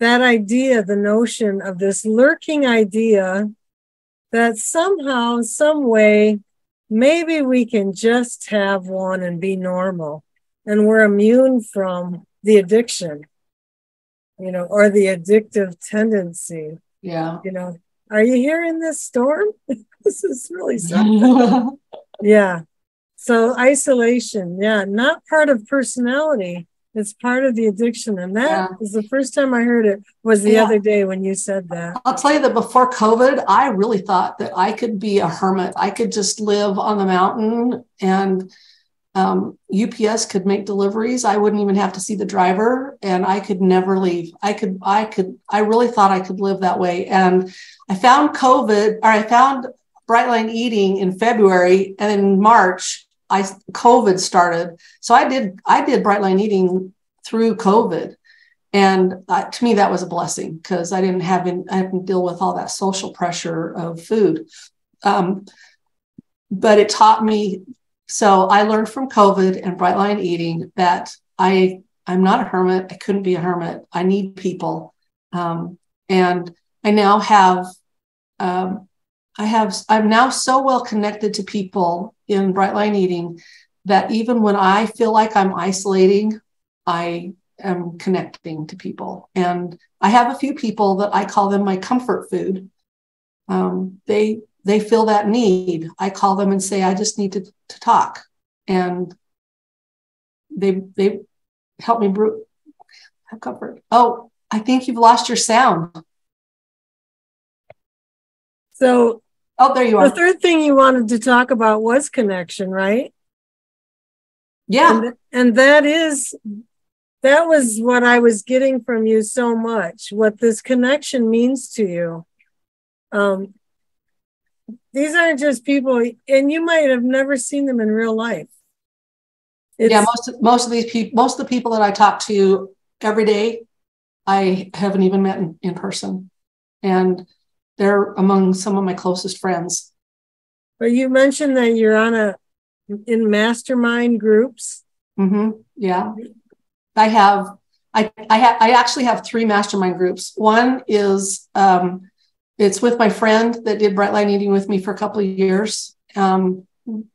That idea, the notion of this lurking idea that somehow, some way, maybe we can just have one and be normal and we're immune from the addiction, you know, or the addictive tendency, Yeah. you know. Are you hearing this storm? this is really something. Yeah. So isolation, yeah, not part of personality. It's part of the addiction. And that Yeah. was the first time I heard it was the Yeah. other day when you said that. I'll tell you that before COVID, I really thought that I could be a hermit. I could just live on the mountain and um, UPS could make deliveries. I wouldn't even have to see the driver and I could never leave. I could, I could, I really thought I could live that way. And I found COVID or I found Brightline eating in February and in March, I COVID started. So I did, I did Brightline eating through COVID. And uh, to me, that was a blessing because I didn't have in, I didn't deal with all that social pressure of food. Um, but it taught me. So I learned from COVID and Brightline eating that I I'm not a hermit. I couldn't be a hermit. I need people, um, and I now have um, I have I'm now so well connected to people in Brightline eating that even when I feel like I'm isolating, I am connecting to people. And I have a few people that I call them my comfort food. Um, they they feel that need. I call them and say, I just need to, to talk. And they they help me brew have comfort. Oh, I think you've lost your sound. So Oh, there you are. the third thing you wanted to talk about was connection, right? Yeah. And, and that is that was what I was getting from you so much, what this connection means to you. Um, these aren't just people, and you might have never seen them in real life. It's, yeah, most most of these people, most of the people that I talk to every day, I haven't even met in, in person, and they're among some of my closest friends. but you mentioned that you're on a in mastermind groups. hmm Yeah, I have. I I have. I actually have three mastermind groups. One is um, it's with my friend that did Brightline Eating with me for a couple of years. Um,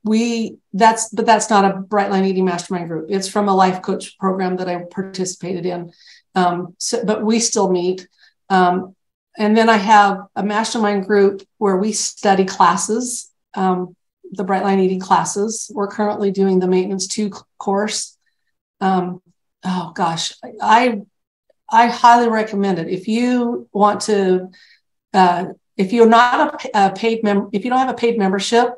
we that's but that's not a Brightline Eating mastermind group. It's from a life coach program that I participated in. Um, so, but we still meet. Um, and then I have a mastermind group where we study classes. Um, the Brightline Eating classes. We're currently doing the Maintenance Two course. Um, oh gosh, I I highly recommend it. If you want to, uh, if you're not a, a paid member, if you don't have a paid membership,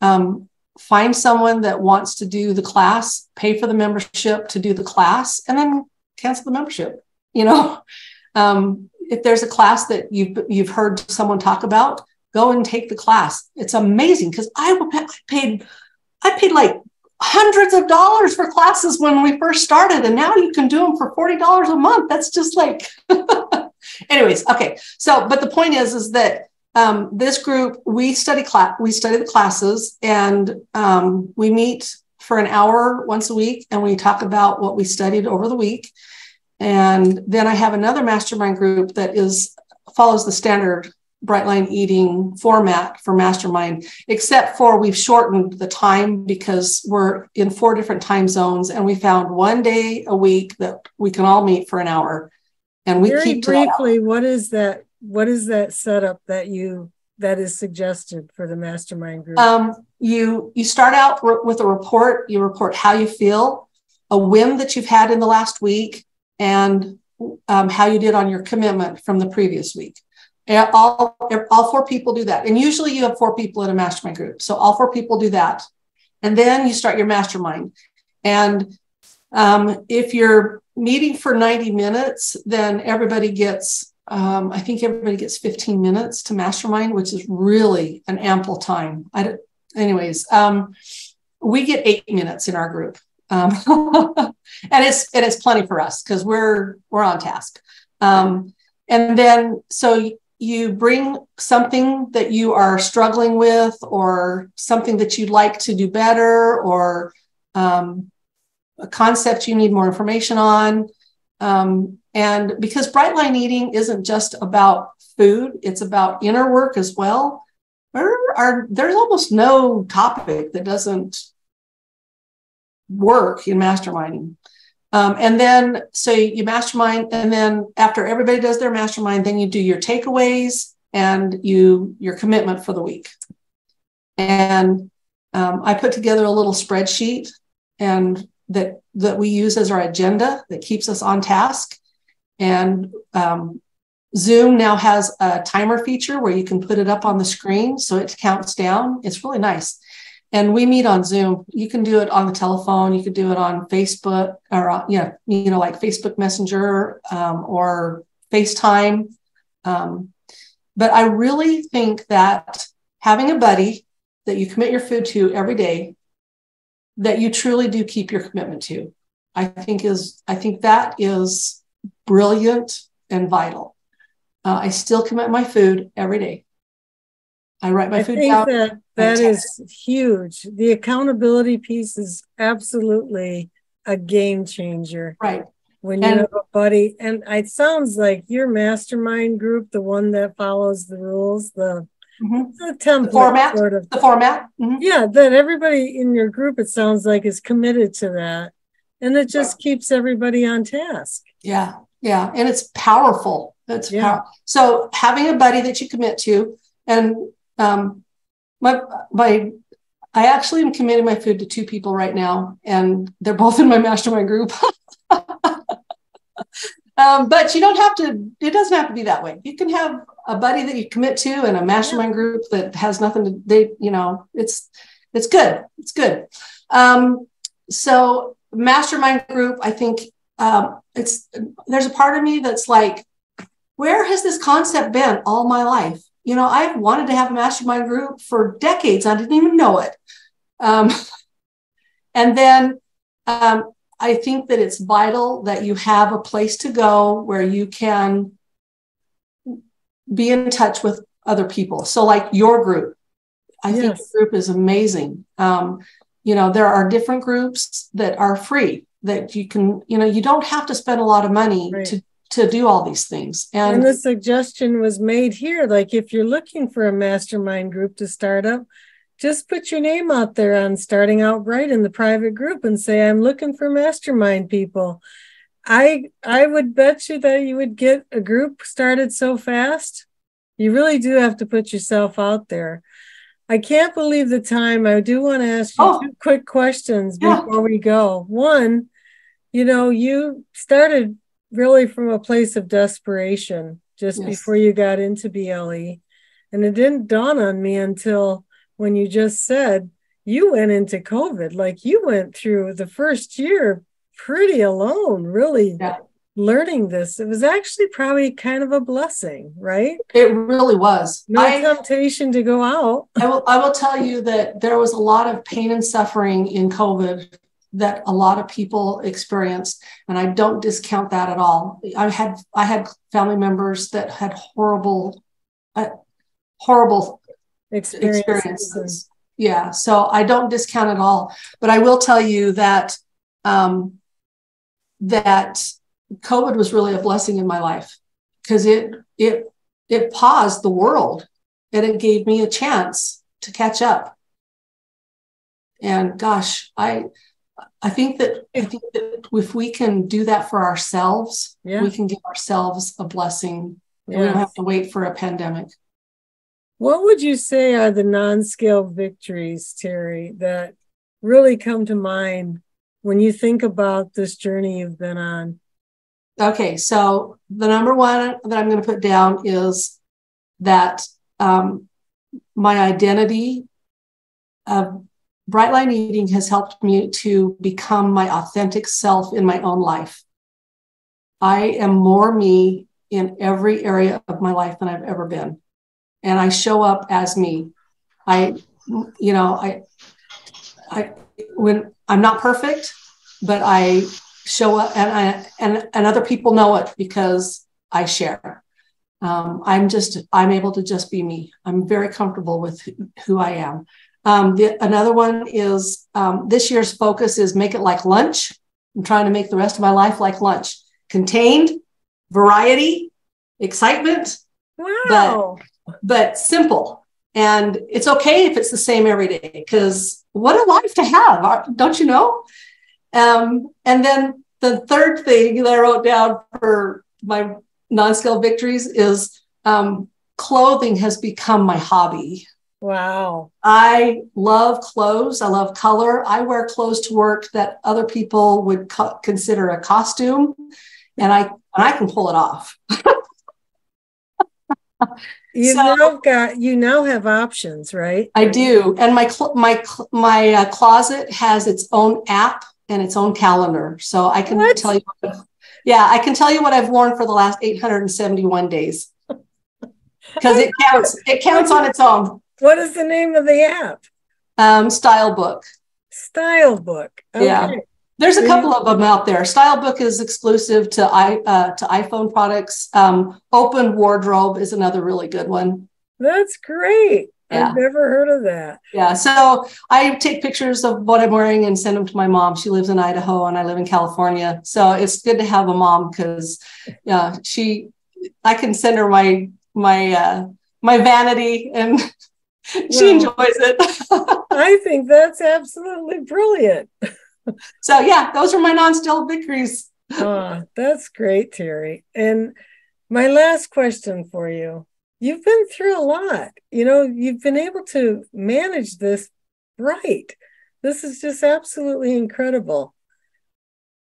um, find someone that wants to do the class, pay for the membership to do the class, and then cancel the membership. You know, um, if there's a class that you've you've heard someone talk about, go and take the class. It's amazing because I, paid I paid like hundreds of dollars for classes when we first started, and now you can do them for $40 a month. That's just like, anyways, okay. So, but the point is, is that um, this group we study class, we study the classes, and um, we meet for an hour once a week, and we talk about what we studied over the week. And then I have another mastermind group that is follows the standard Brightline eating format for mastermind, except for we've shortened the time because we're in four different time zones and we found one day a week that we can all meet for an hour. And we Very keep briefly, what is that? What is that setup that you that is suggested for the mastermind group? Um, you you start out with a report. You report how you feel, a whim that you've had in the last week, and um, how you did on your commitment from the previous week. And all, all four people do that. And usually you have four people in a mastermind group. So all four people do that. And then you start your mastermind. And um, if you're meeting for 90 minutes, then everybody gets, um, I think everybody gets 15 minutes to mastermind, which is really an ample time. I, anyways, um, we get eight minutes in our group. Um, and it's and it's plenty for us because we're we're on task. Um, and then so you bring something that you are struggling with or something that you'd like to do better or um, a concept you need more information on um, and because bright line eating isn't just about food it's about inner work as well there are there's almost no topic that doesn't work in masterminding um, and then, so you mastermind, and then after everybody does their mastermind, then you do your takeaways and you your commitment for the week. And um, I put together a little spreadsheet, and that that we use as our agenda that keeps us on task. And um, Zoom now has a timer feature where you can put it up on the screen so it counts down. It's really nice and we meet on Zoom. You can do it on the telephone. You could do it on Facebook or uh, yeah, you know, like Facebook Messenger um, or FaceTime. Um, but I really think that having a buddy that you commit your food to every day, that you truly do keep your commitment to, I think is I think that is brilliant and vital. Uh, I still commit my food every day. I write my I food think down. That that is huge. The accountability piece is absolutely a game changer. Right. When you have a buddy, and it sounds like your mastermind group, the one that follows the rules, the mm-hmm. the template the format, sort of the format. Mm-hmm. Yeah, that everybody in your group, it sounds like, is committed to that, and it just yeah. keeps everybody on task. Yeah, yeah, and it's powerful. It's yeah. Powerful. So having a buddy that you commit to, and um, my my I actually am committing my food to two people right now, and they're both in my mastermind group. um, but you don't have to. It doesn't have to be that way. You can have a buddy that you commit to and a mastermind group that has nothing to. They, you know, it's it's good. It's good. Um, so mastermind group, I think um, it's there's a part of me that's like, where has this concept been all my life? You know, I've wanted to have a mastermind group for decades. I didn't even know it. Um, and then um, I think that it's vital that you have a place to go where you can be in touch with other people. So, like your group, I yes. think the group is amazing. Um, you know, there are different groups that are free that you can, you know, you don't have to spend a lot of money right. to to do all these things. And, and the suggestion was made here like if you're looking for a mastermind group to start up, just put your name out there on starting out bright in the private group and say i'm looking for mastermind people i i would bet you that you would get a group started so fast you really do have to put yourself out there i can't believe the time i do want to ask you oh. two quick questions yeah. before we go one you know you started really from a place of desperation just yes. before you got into BLE. And it didn't dawn on me until when you just said you went into COVID. Like you went through the first year pretty alone, really yeah. learning this, it was actually probably kind of a blessing, right? It really was. No I, temptation to go out. I will, I will tell you that there was a lot of pain and suffering in COVID that a lot of people experienced and i don't discount that at all i had i had family members that had horrible uh, horrible experiences. experiences. yeah so i don't discount at all but i will tell you that um, that covid was really a blessing in my life because it it it paused the world and it gave me a chance to catch up and gosh i I think that I think that if we can do that for ourselves, yeah. we can give ourselves a blessing. We don't have to wait for a pandemic. What would you say are the non-scale victories, Terri, that really come to mind when you think about this journey you've been on? Okay, so the number one that I'm going to put down is that um, my identity of Bright Line Eating has helped me to become my authentic self in my own life. I am more me in every area of my life than I've ever been. And I show up as me. I, you know, I, I, when I'm not perfect, but I show up and I, and, and other people know it because I share. Um, I'm just, I'm able to just be me. I'm very comfortable with who I am. Um, the, another one is um, this year's focus is make it like lunch. I'm trying to make the rest of my life like lunch. Contained, variety, excitement, wow. but, but simple. And it's okay if it's the same every day because what a life to have, don't you know? Um, and then the third thing that I wrote down for my non-scale victories is um, clothing has become my hobby. Wow. I love clothes. I love color. I wear clothes to work that other people would co- consider a costume, and I and I can pull it off. you so, now got you now have options, right? I do, and my cl- my cl- my uh, closet has its own app and its own calendar, so I can what? tell you. Yeah, I can tell you what I've worn for the last 871 days because it counts. It counts on its own. What is the name of the app? Um, Style Book. Style Book. Okay. Yeah. There's a couple of them out there. Style Book is exclusive to i uh, to iPhone products. Um, Open Wardrobe is another really good one. That's great. Yeah. I've never heard of that. Yeah. So I take pictures of what I'm wearing and send them to my mom. She lives in Idaho and I live in California. So it's good to have a mom because yeah, she I can send her my my uh my vanity and she well, enjoys it. I think that's absolutely brilliant. so yeah, those are my non-still victories. oh, that's great, Terri. And my last question for you. You've been through a lot. You know, you've been able to manage this right. This is just absolutely incredible.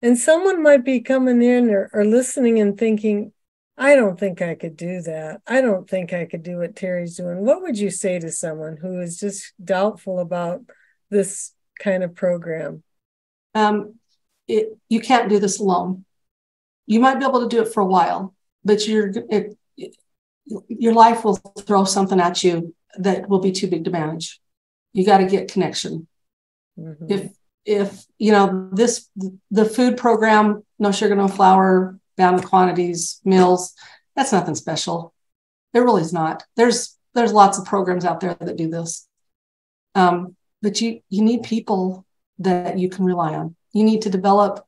And someone might be coming in or, or listening and thinking, I don't think I could do that. I don't think I could do what Terri's doing. What would you say to someone who is just doubtful about this kind of program? Um, it, you can't do this alone. You might be able to do it for a while, but your it, it, your life will throw something at you that will be too big to manage. You got to get connection. Mm-hmm. If if you know this the food program, no sugar, no flour, bound quantities, meals. That's nothing special. It really is not. There's there's lots of programs out there that do this. Um, but you you need people that you can rely on. You need to develop,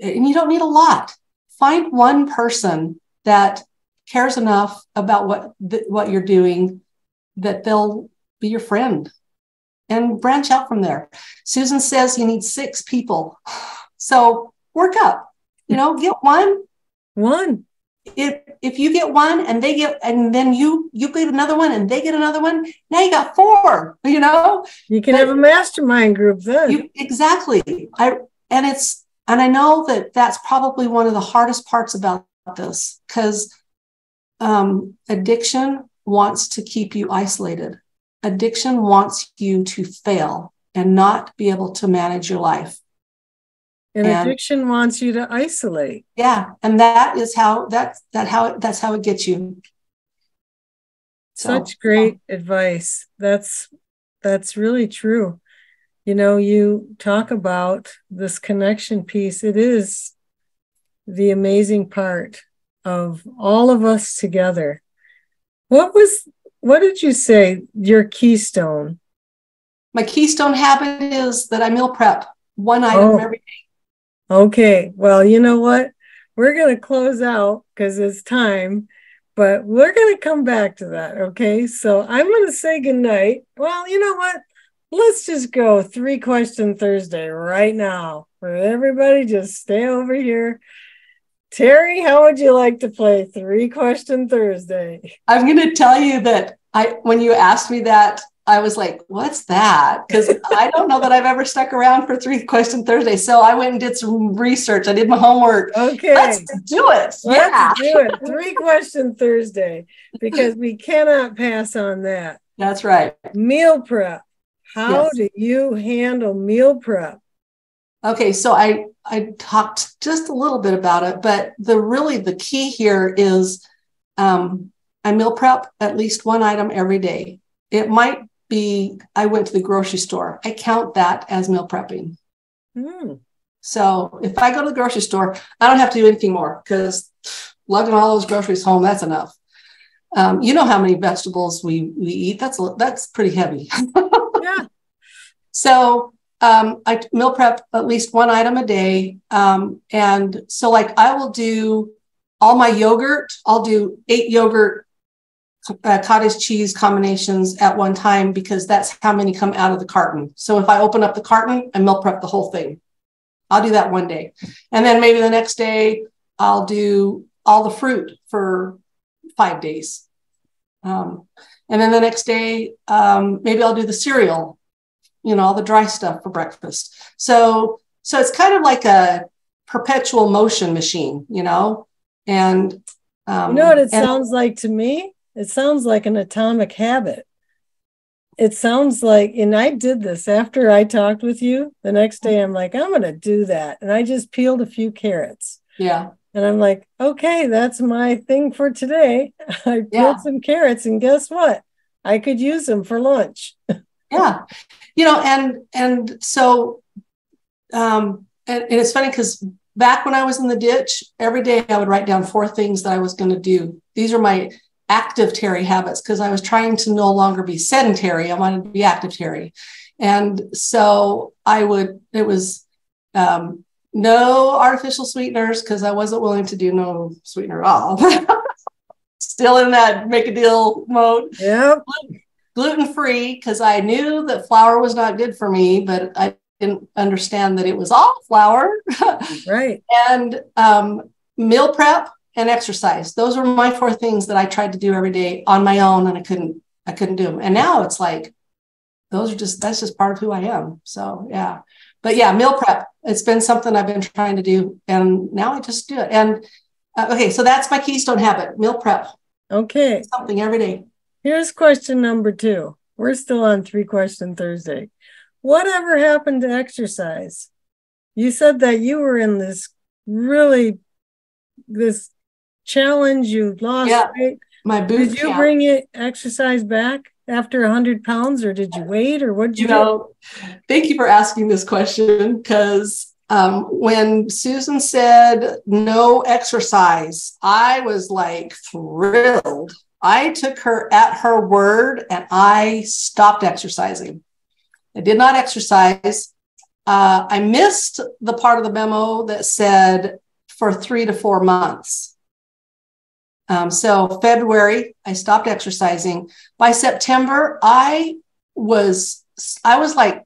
and you don't need a lot. Find one person that cares enough about what what you're doing that they'll be your friend and branch out from there. Susan says you need six people. So work up you know, get one. One. If if you get one and they get and then you you get another one and they get another one, now you got four, you know? You can but have a mastermind group then. You, exactly. I and it's and I know that that's probably one of the hardest parts about this because um, addiction wants to keep you isolated. Addiction wants you to fail and not be able to manage your life. And, and addiction wants you to isolate. Yeah, and that is how that that how that's how it gets you. Such great advice. That's that's really true. You know, you talk about this connection piece. It is the amazing part of all of us together. What was what did you say your keystone? My keystone habit is that I meal prep one item oh. every day. Okay. Well, you know what? We're going to close out because it's time, but we're going to come back to that. Okay. So I'm going to say goodnight. Well, you know what? Let's just go three question Thursday right now. For everybody, just stay over here. Terri, how would you like to play three question Thursday? I'm going to tell you that I when you asked me that I was like, what's that? Because I don't know that I've ever stuck around for three question Thursday. So I went and did some research. I did my homework. Okay. Let's do it. Let's yeah. do it. Three question Thursday because we cannot pass on that. That's right. Meal prep. How yes. do you handle meal prep? Okay, so I I talked just a little bit about it, but the really the key here is um, I meal prep at least one item every day. It might be I went to the grocery store. I count that as meal prepping. Mm. So if I go to the grocery store, I don't have to do anything more because lugging all those groceries home, that's enough. Um, you know how many vegetables we we eat. That's that's pretty heavy. yeah. So um, I meal prep at least one item a day, um, and so like I will do all my yogurt. I'll do eight yogurt uh, cottage cheese combinations at one time because that's how many come out of the carton. So if I open up the carton, I meal prep the whole thing. I'll do that one day. And then maybe the next day, I'll do all the fruit for five days. Um, and then the next day, um, maybe I'll do the cereal, you know, all the dry stuff for breakfast. So, so it's kind of like a perpetual motion machine, you know, and um, you know what it sounds like to me? It sounds like an atomic habit. It sounds like, and I did this after I talked with you. The next day, I'm like, I'm going to do that. And I just peeled a few carrots. Yeah. And I'm like, okay, that's my thing for today. I peeled yeah. some carrots, and guess what? I could use them for lunch. yeah. You know, and and so um and, and it's funny because back when I was in the ditch, every day I would write down four things that I was going to do. These are my active Terri habits because I was trying to no longer be sedentary. I wanted to be active Terri. And so I would, it was um, no artificial sweeteners because I wasn't willing to do no sweetener at all. Still in that make a deal mode. Yeah. Gluten free because I knew that flour was not good for me, but I didn't understand that it was all flour. right. And um, meal prep and exercise. Those were my four things that I tried to do every day on my own, and I couldn't. I couldn't do them. And now it's like those are just that's just part of who I am. So yeah, but yeah, meal prep. It's been something I've been trying to do, and now I just do it. And uh, okay, so that's my keystone habit: meal prep. Okay, something every day. Here's question number two. We're still on three question Thursday. Whatever happened to exercise? You said that you were in this really this challenge, you lost yeah, weight. My boot Did you bring it exercise back after 100 pounds or did you wait or what did you, you know, thank you for asking this question because um, when Susan said no exercise, I was like thrilled. I took her at her word and I stopped exercising. I did not exercise. Uh, I missed the part of the memo that said for three to four months. Um, so February, I stopped exercising. By September, I was I was like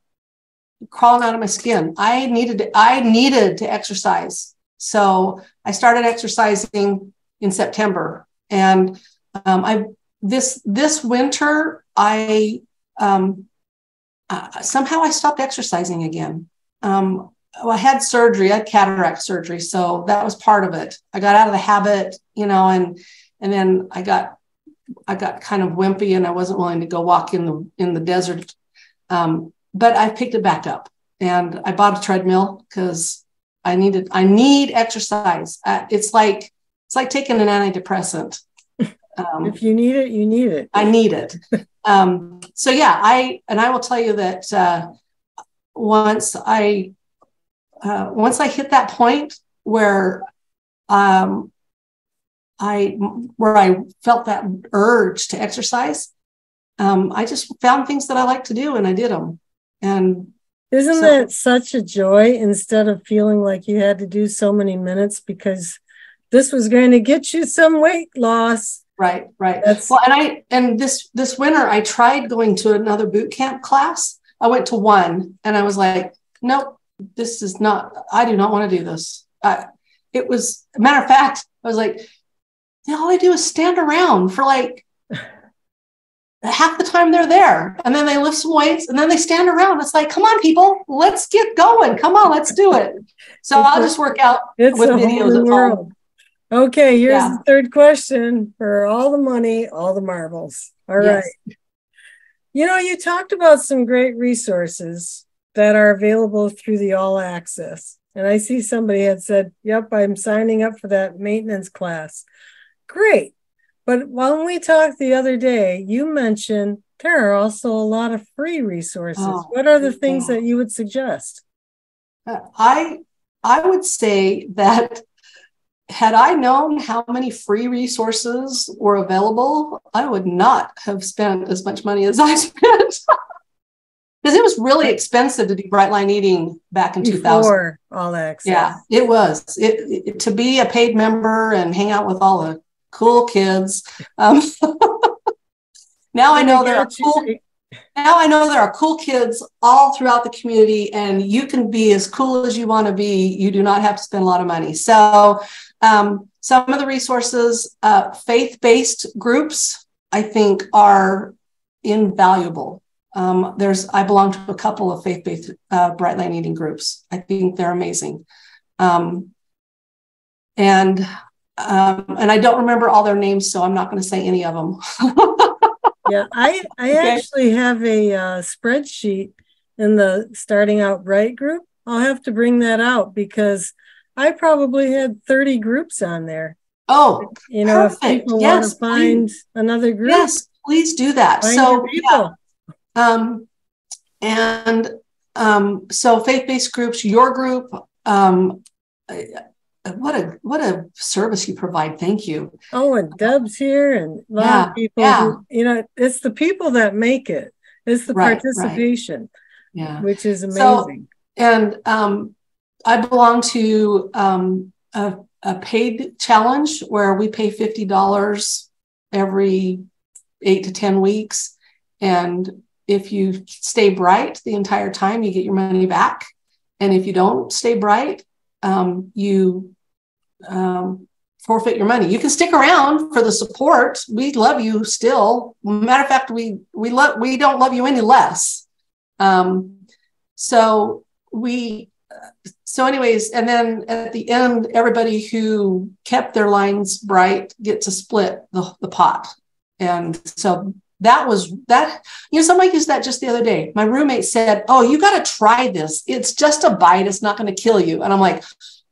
crawling out of my skin. I needed I needed to exercise. So I started exercising in September, and um, I this this winter I um, uh, somehow I stopped exercising again. Um, well, I had surgery, I had cataract surgery, so that was part of it. I got out of the habit, you know, and and then I got I got kind of wimpy and I wasn't willing to go walk in the in the desert. Um, but I picked it back up and I bought a treadmill because I needed, I need exercise. Uh, it's like, it's like taking an antidepressant. Um, if you need it, you need it. I need it. um, so yeah, I, and I will tell you that uh, once I, uh, once I hit that point where um, I, where I felt that urge to exercise, um, I just found things that I like to do and I did them. And isn't so, that such a joy instead of feeling like you had to do so many minutes because this was going to get you some weight loss? Right, right. That's, well, and I and this this winter I tried going to another boot camp class. I went to one and I was like, nope, this is not. I do not want to do this. I, it was a matter of fact, I was like, all I do is stand around for like half the time they're there and then they lift some weights and then they stand around. It's like, come on, people, let's get going. Come on, let's do it. So it's I'll just work out with videos at home. Okay, here's yeah. the third question for all the money, all the marbles. All yes. right. You know, you talked about some great resources that are available through the all access. And I see somebody had said, Yep, I'm signing up for that maintenance class. Great. But when we talked the other day, you mentioned there are also a lot of free resources. Oh, what are the things that you would suggest? Uh, I I would say that had I known how many free resources were available, I would not have spent as much money as I spent. Because it was really expensive to do bright line eating back in Before 2000. all access. Yeah, it was. It, it, to be a paid member and hang out with all the cool kids. Um, now I know there are cool. Now I know there are cool kids all throughout the community, and you can be as cool as you want to be. You do not have to spend a lot of money. So, um, some of the resources, uh, faith-based groups, I think, are invaluable. Um, there's I belong to a couple of faith-based uh, bright line eating groups. I think they're amazing. Um, and um, and I don't remember all their names, so I'm not going to say any of them. yeah, I I okay. actually have a uh, spreadsheet in the starting out bright group. I'll have to bring that out because I probably had 30 groups on there. Oh, you know, perfect. if people yes, want to find please. another group, yes, please do that. so, yeah. Um, and um, so faith-based groups, your group, um, what a what a service you provide. Thank you. Oh, and Deb's here, and a lot yeah, of people. Yeah. Who, you know, it's the people that make it. It's the right, participation. Right. Yeah, which is amazing. So, and um, I belong to um, a, a paid challenge where we pay fifty dollars every eight to ten weeks, and if you stay bright the entire time, you get your money back. And if you don't stay bright, um, you um, forfeit your money. You can stick around for the support. We love you still. Matter of fact, we we love we don't love you any less. Um, so we so anyways, and then at the end, everybody who kept their lines bright get to split the, the pot. And so that was that, you know, somebody used that just the other day. My roommate said, Oh, you got to try this. It's just a bite. It's not going to kill you. And I'm like,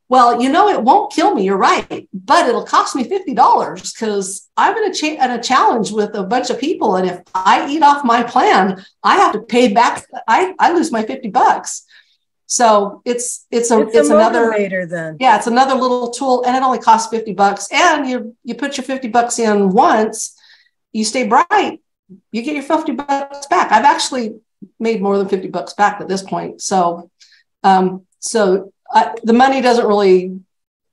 well, you know, it won't kill me. You're right, but it'll cost me fifty dollars because I'm in a, cha- in a challenge with a bunch of people, and if I eat off my plan, I have to pay back. I I lose my fifty bucks. So it's it's a it's, it's a another then. Yeah, it's another little tool, and it only costs fifty bucks. And you you put your fifty bucks in once, you stay bright, you get your fifty bucks back. I've actually made more than fifty bucks back at this point. So, um, so I, the money doesn't really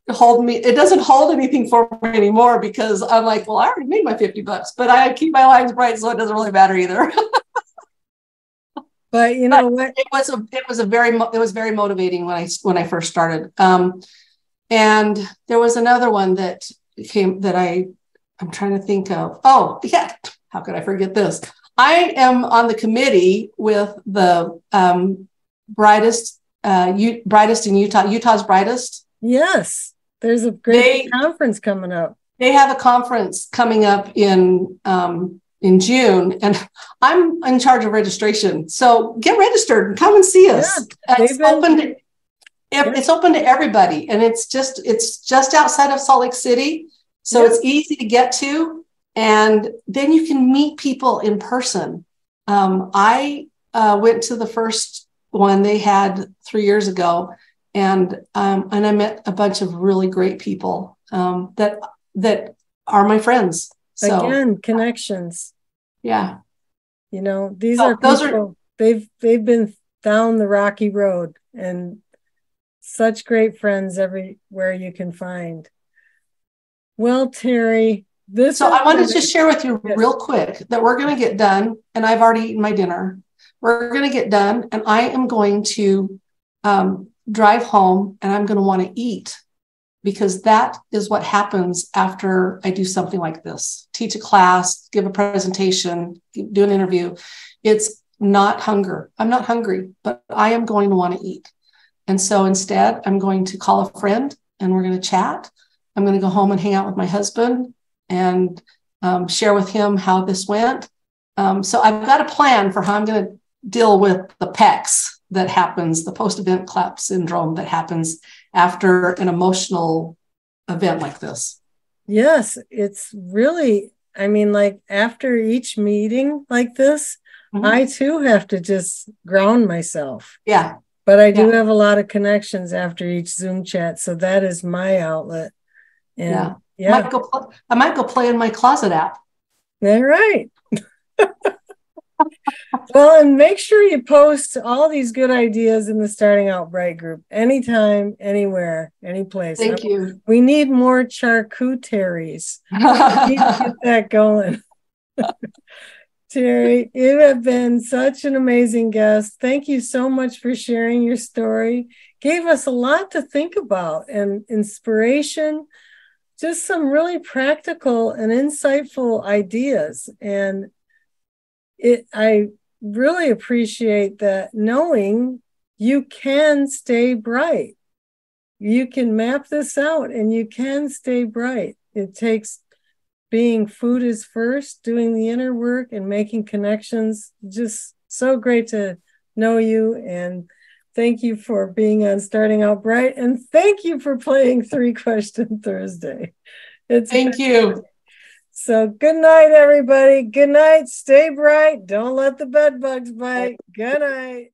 hold me it doesn't hold anything for me anymore because i'm like well i already made my 50 bucks but i keep my lines bright so it doesn't really matter either. But you know but what? it was a it was a very it was very motivating when i when i first started. Um and there was another one that came that i i'm trying to think of. Oh yeah how could i forget this i am on the committee with the um brightest uh, U- brightest in Utah, Utah's brightest. Yes, there's a great they, conference coming up. They have a conference coming up in um, in June, and I'm in charge of registration. So get registered and come and see us. Yeah, it's been, open. To, it's open to everybody and it's just it's just outside of salt lake city so it's easy to get to and then you can meet people in person. Um, i uh, went to the first one they had three years ago and um, and i met a bunch of really great people um, that that are my friends. So, again connections. yeah. You know these are those people, are they've they've been down the rocky road and such great friends everywhere you can find. Well, Terri, this. So I wanted to share with you real quick that we're going to get done, and I've already eaten my dinner. We're going to get done, and I am going to um, drive home, and I'm going to want to eat because that is what happens after I do something like this teach a class, give a presentation, do an interview. It's not hunger. I'm not hungry, but I am going to want to eat. And so instead, I'm going to call a friend and we're going to chat. I'm going to go home and hang out with my husband and um, share with him how this went. Um, so I've got a plan for how I'm going to deal with the PECS that happens, the post event collapse syndrome that happens after an emotional event like this. Yes, it's really, I mean, like after each meeting like this, mm-hmm. I too have to just ground myself. Yeah. But I do yeah. have a lot of connections after each Zoom chat, so that is my outlet. And yeah, yeah. I might go. I might go play in my closet app. All right. well, and make sure you post all these good ideas in the Starting Out Bright group anytime, anywhere, any place. Thank you. We need more charcuteries. need get that going. Terri, you have been such an amazing guest. Thank you so much for sharing your story. Gave us a lot to think about and inspiration, just some really practical and insightful ideas. And it I really appreciate that knowing you can stay bright. You can map this out and you can stay bright. It takes being food is first, doing the inner work and making connections. Just so great to know you and thank you for being on Starting Out Bright and thank you for playing Three Question Thursday. It's thank you. So good night, everybody. Good night. Stay bright. Don't let the bed bugs bite. Good night.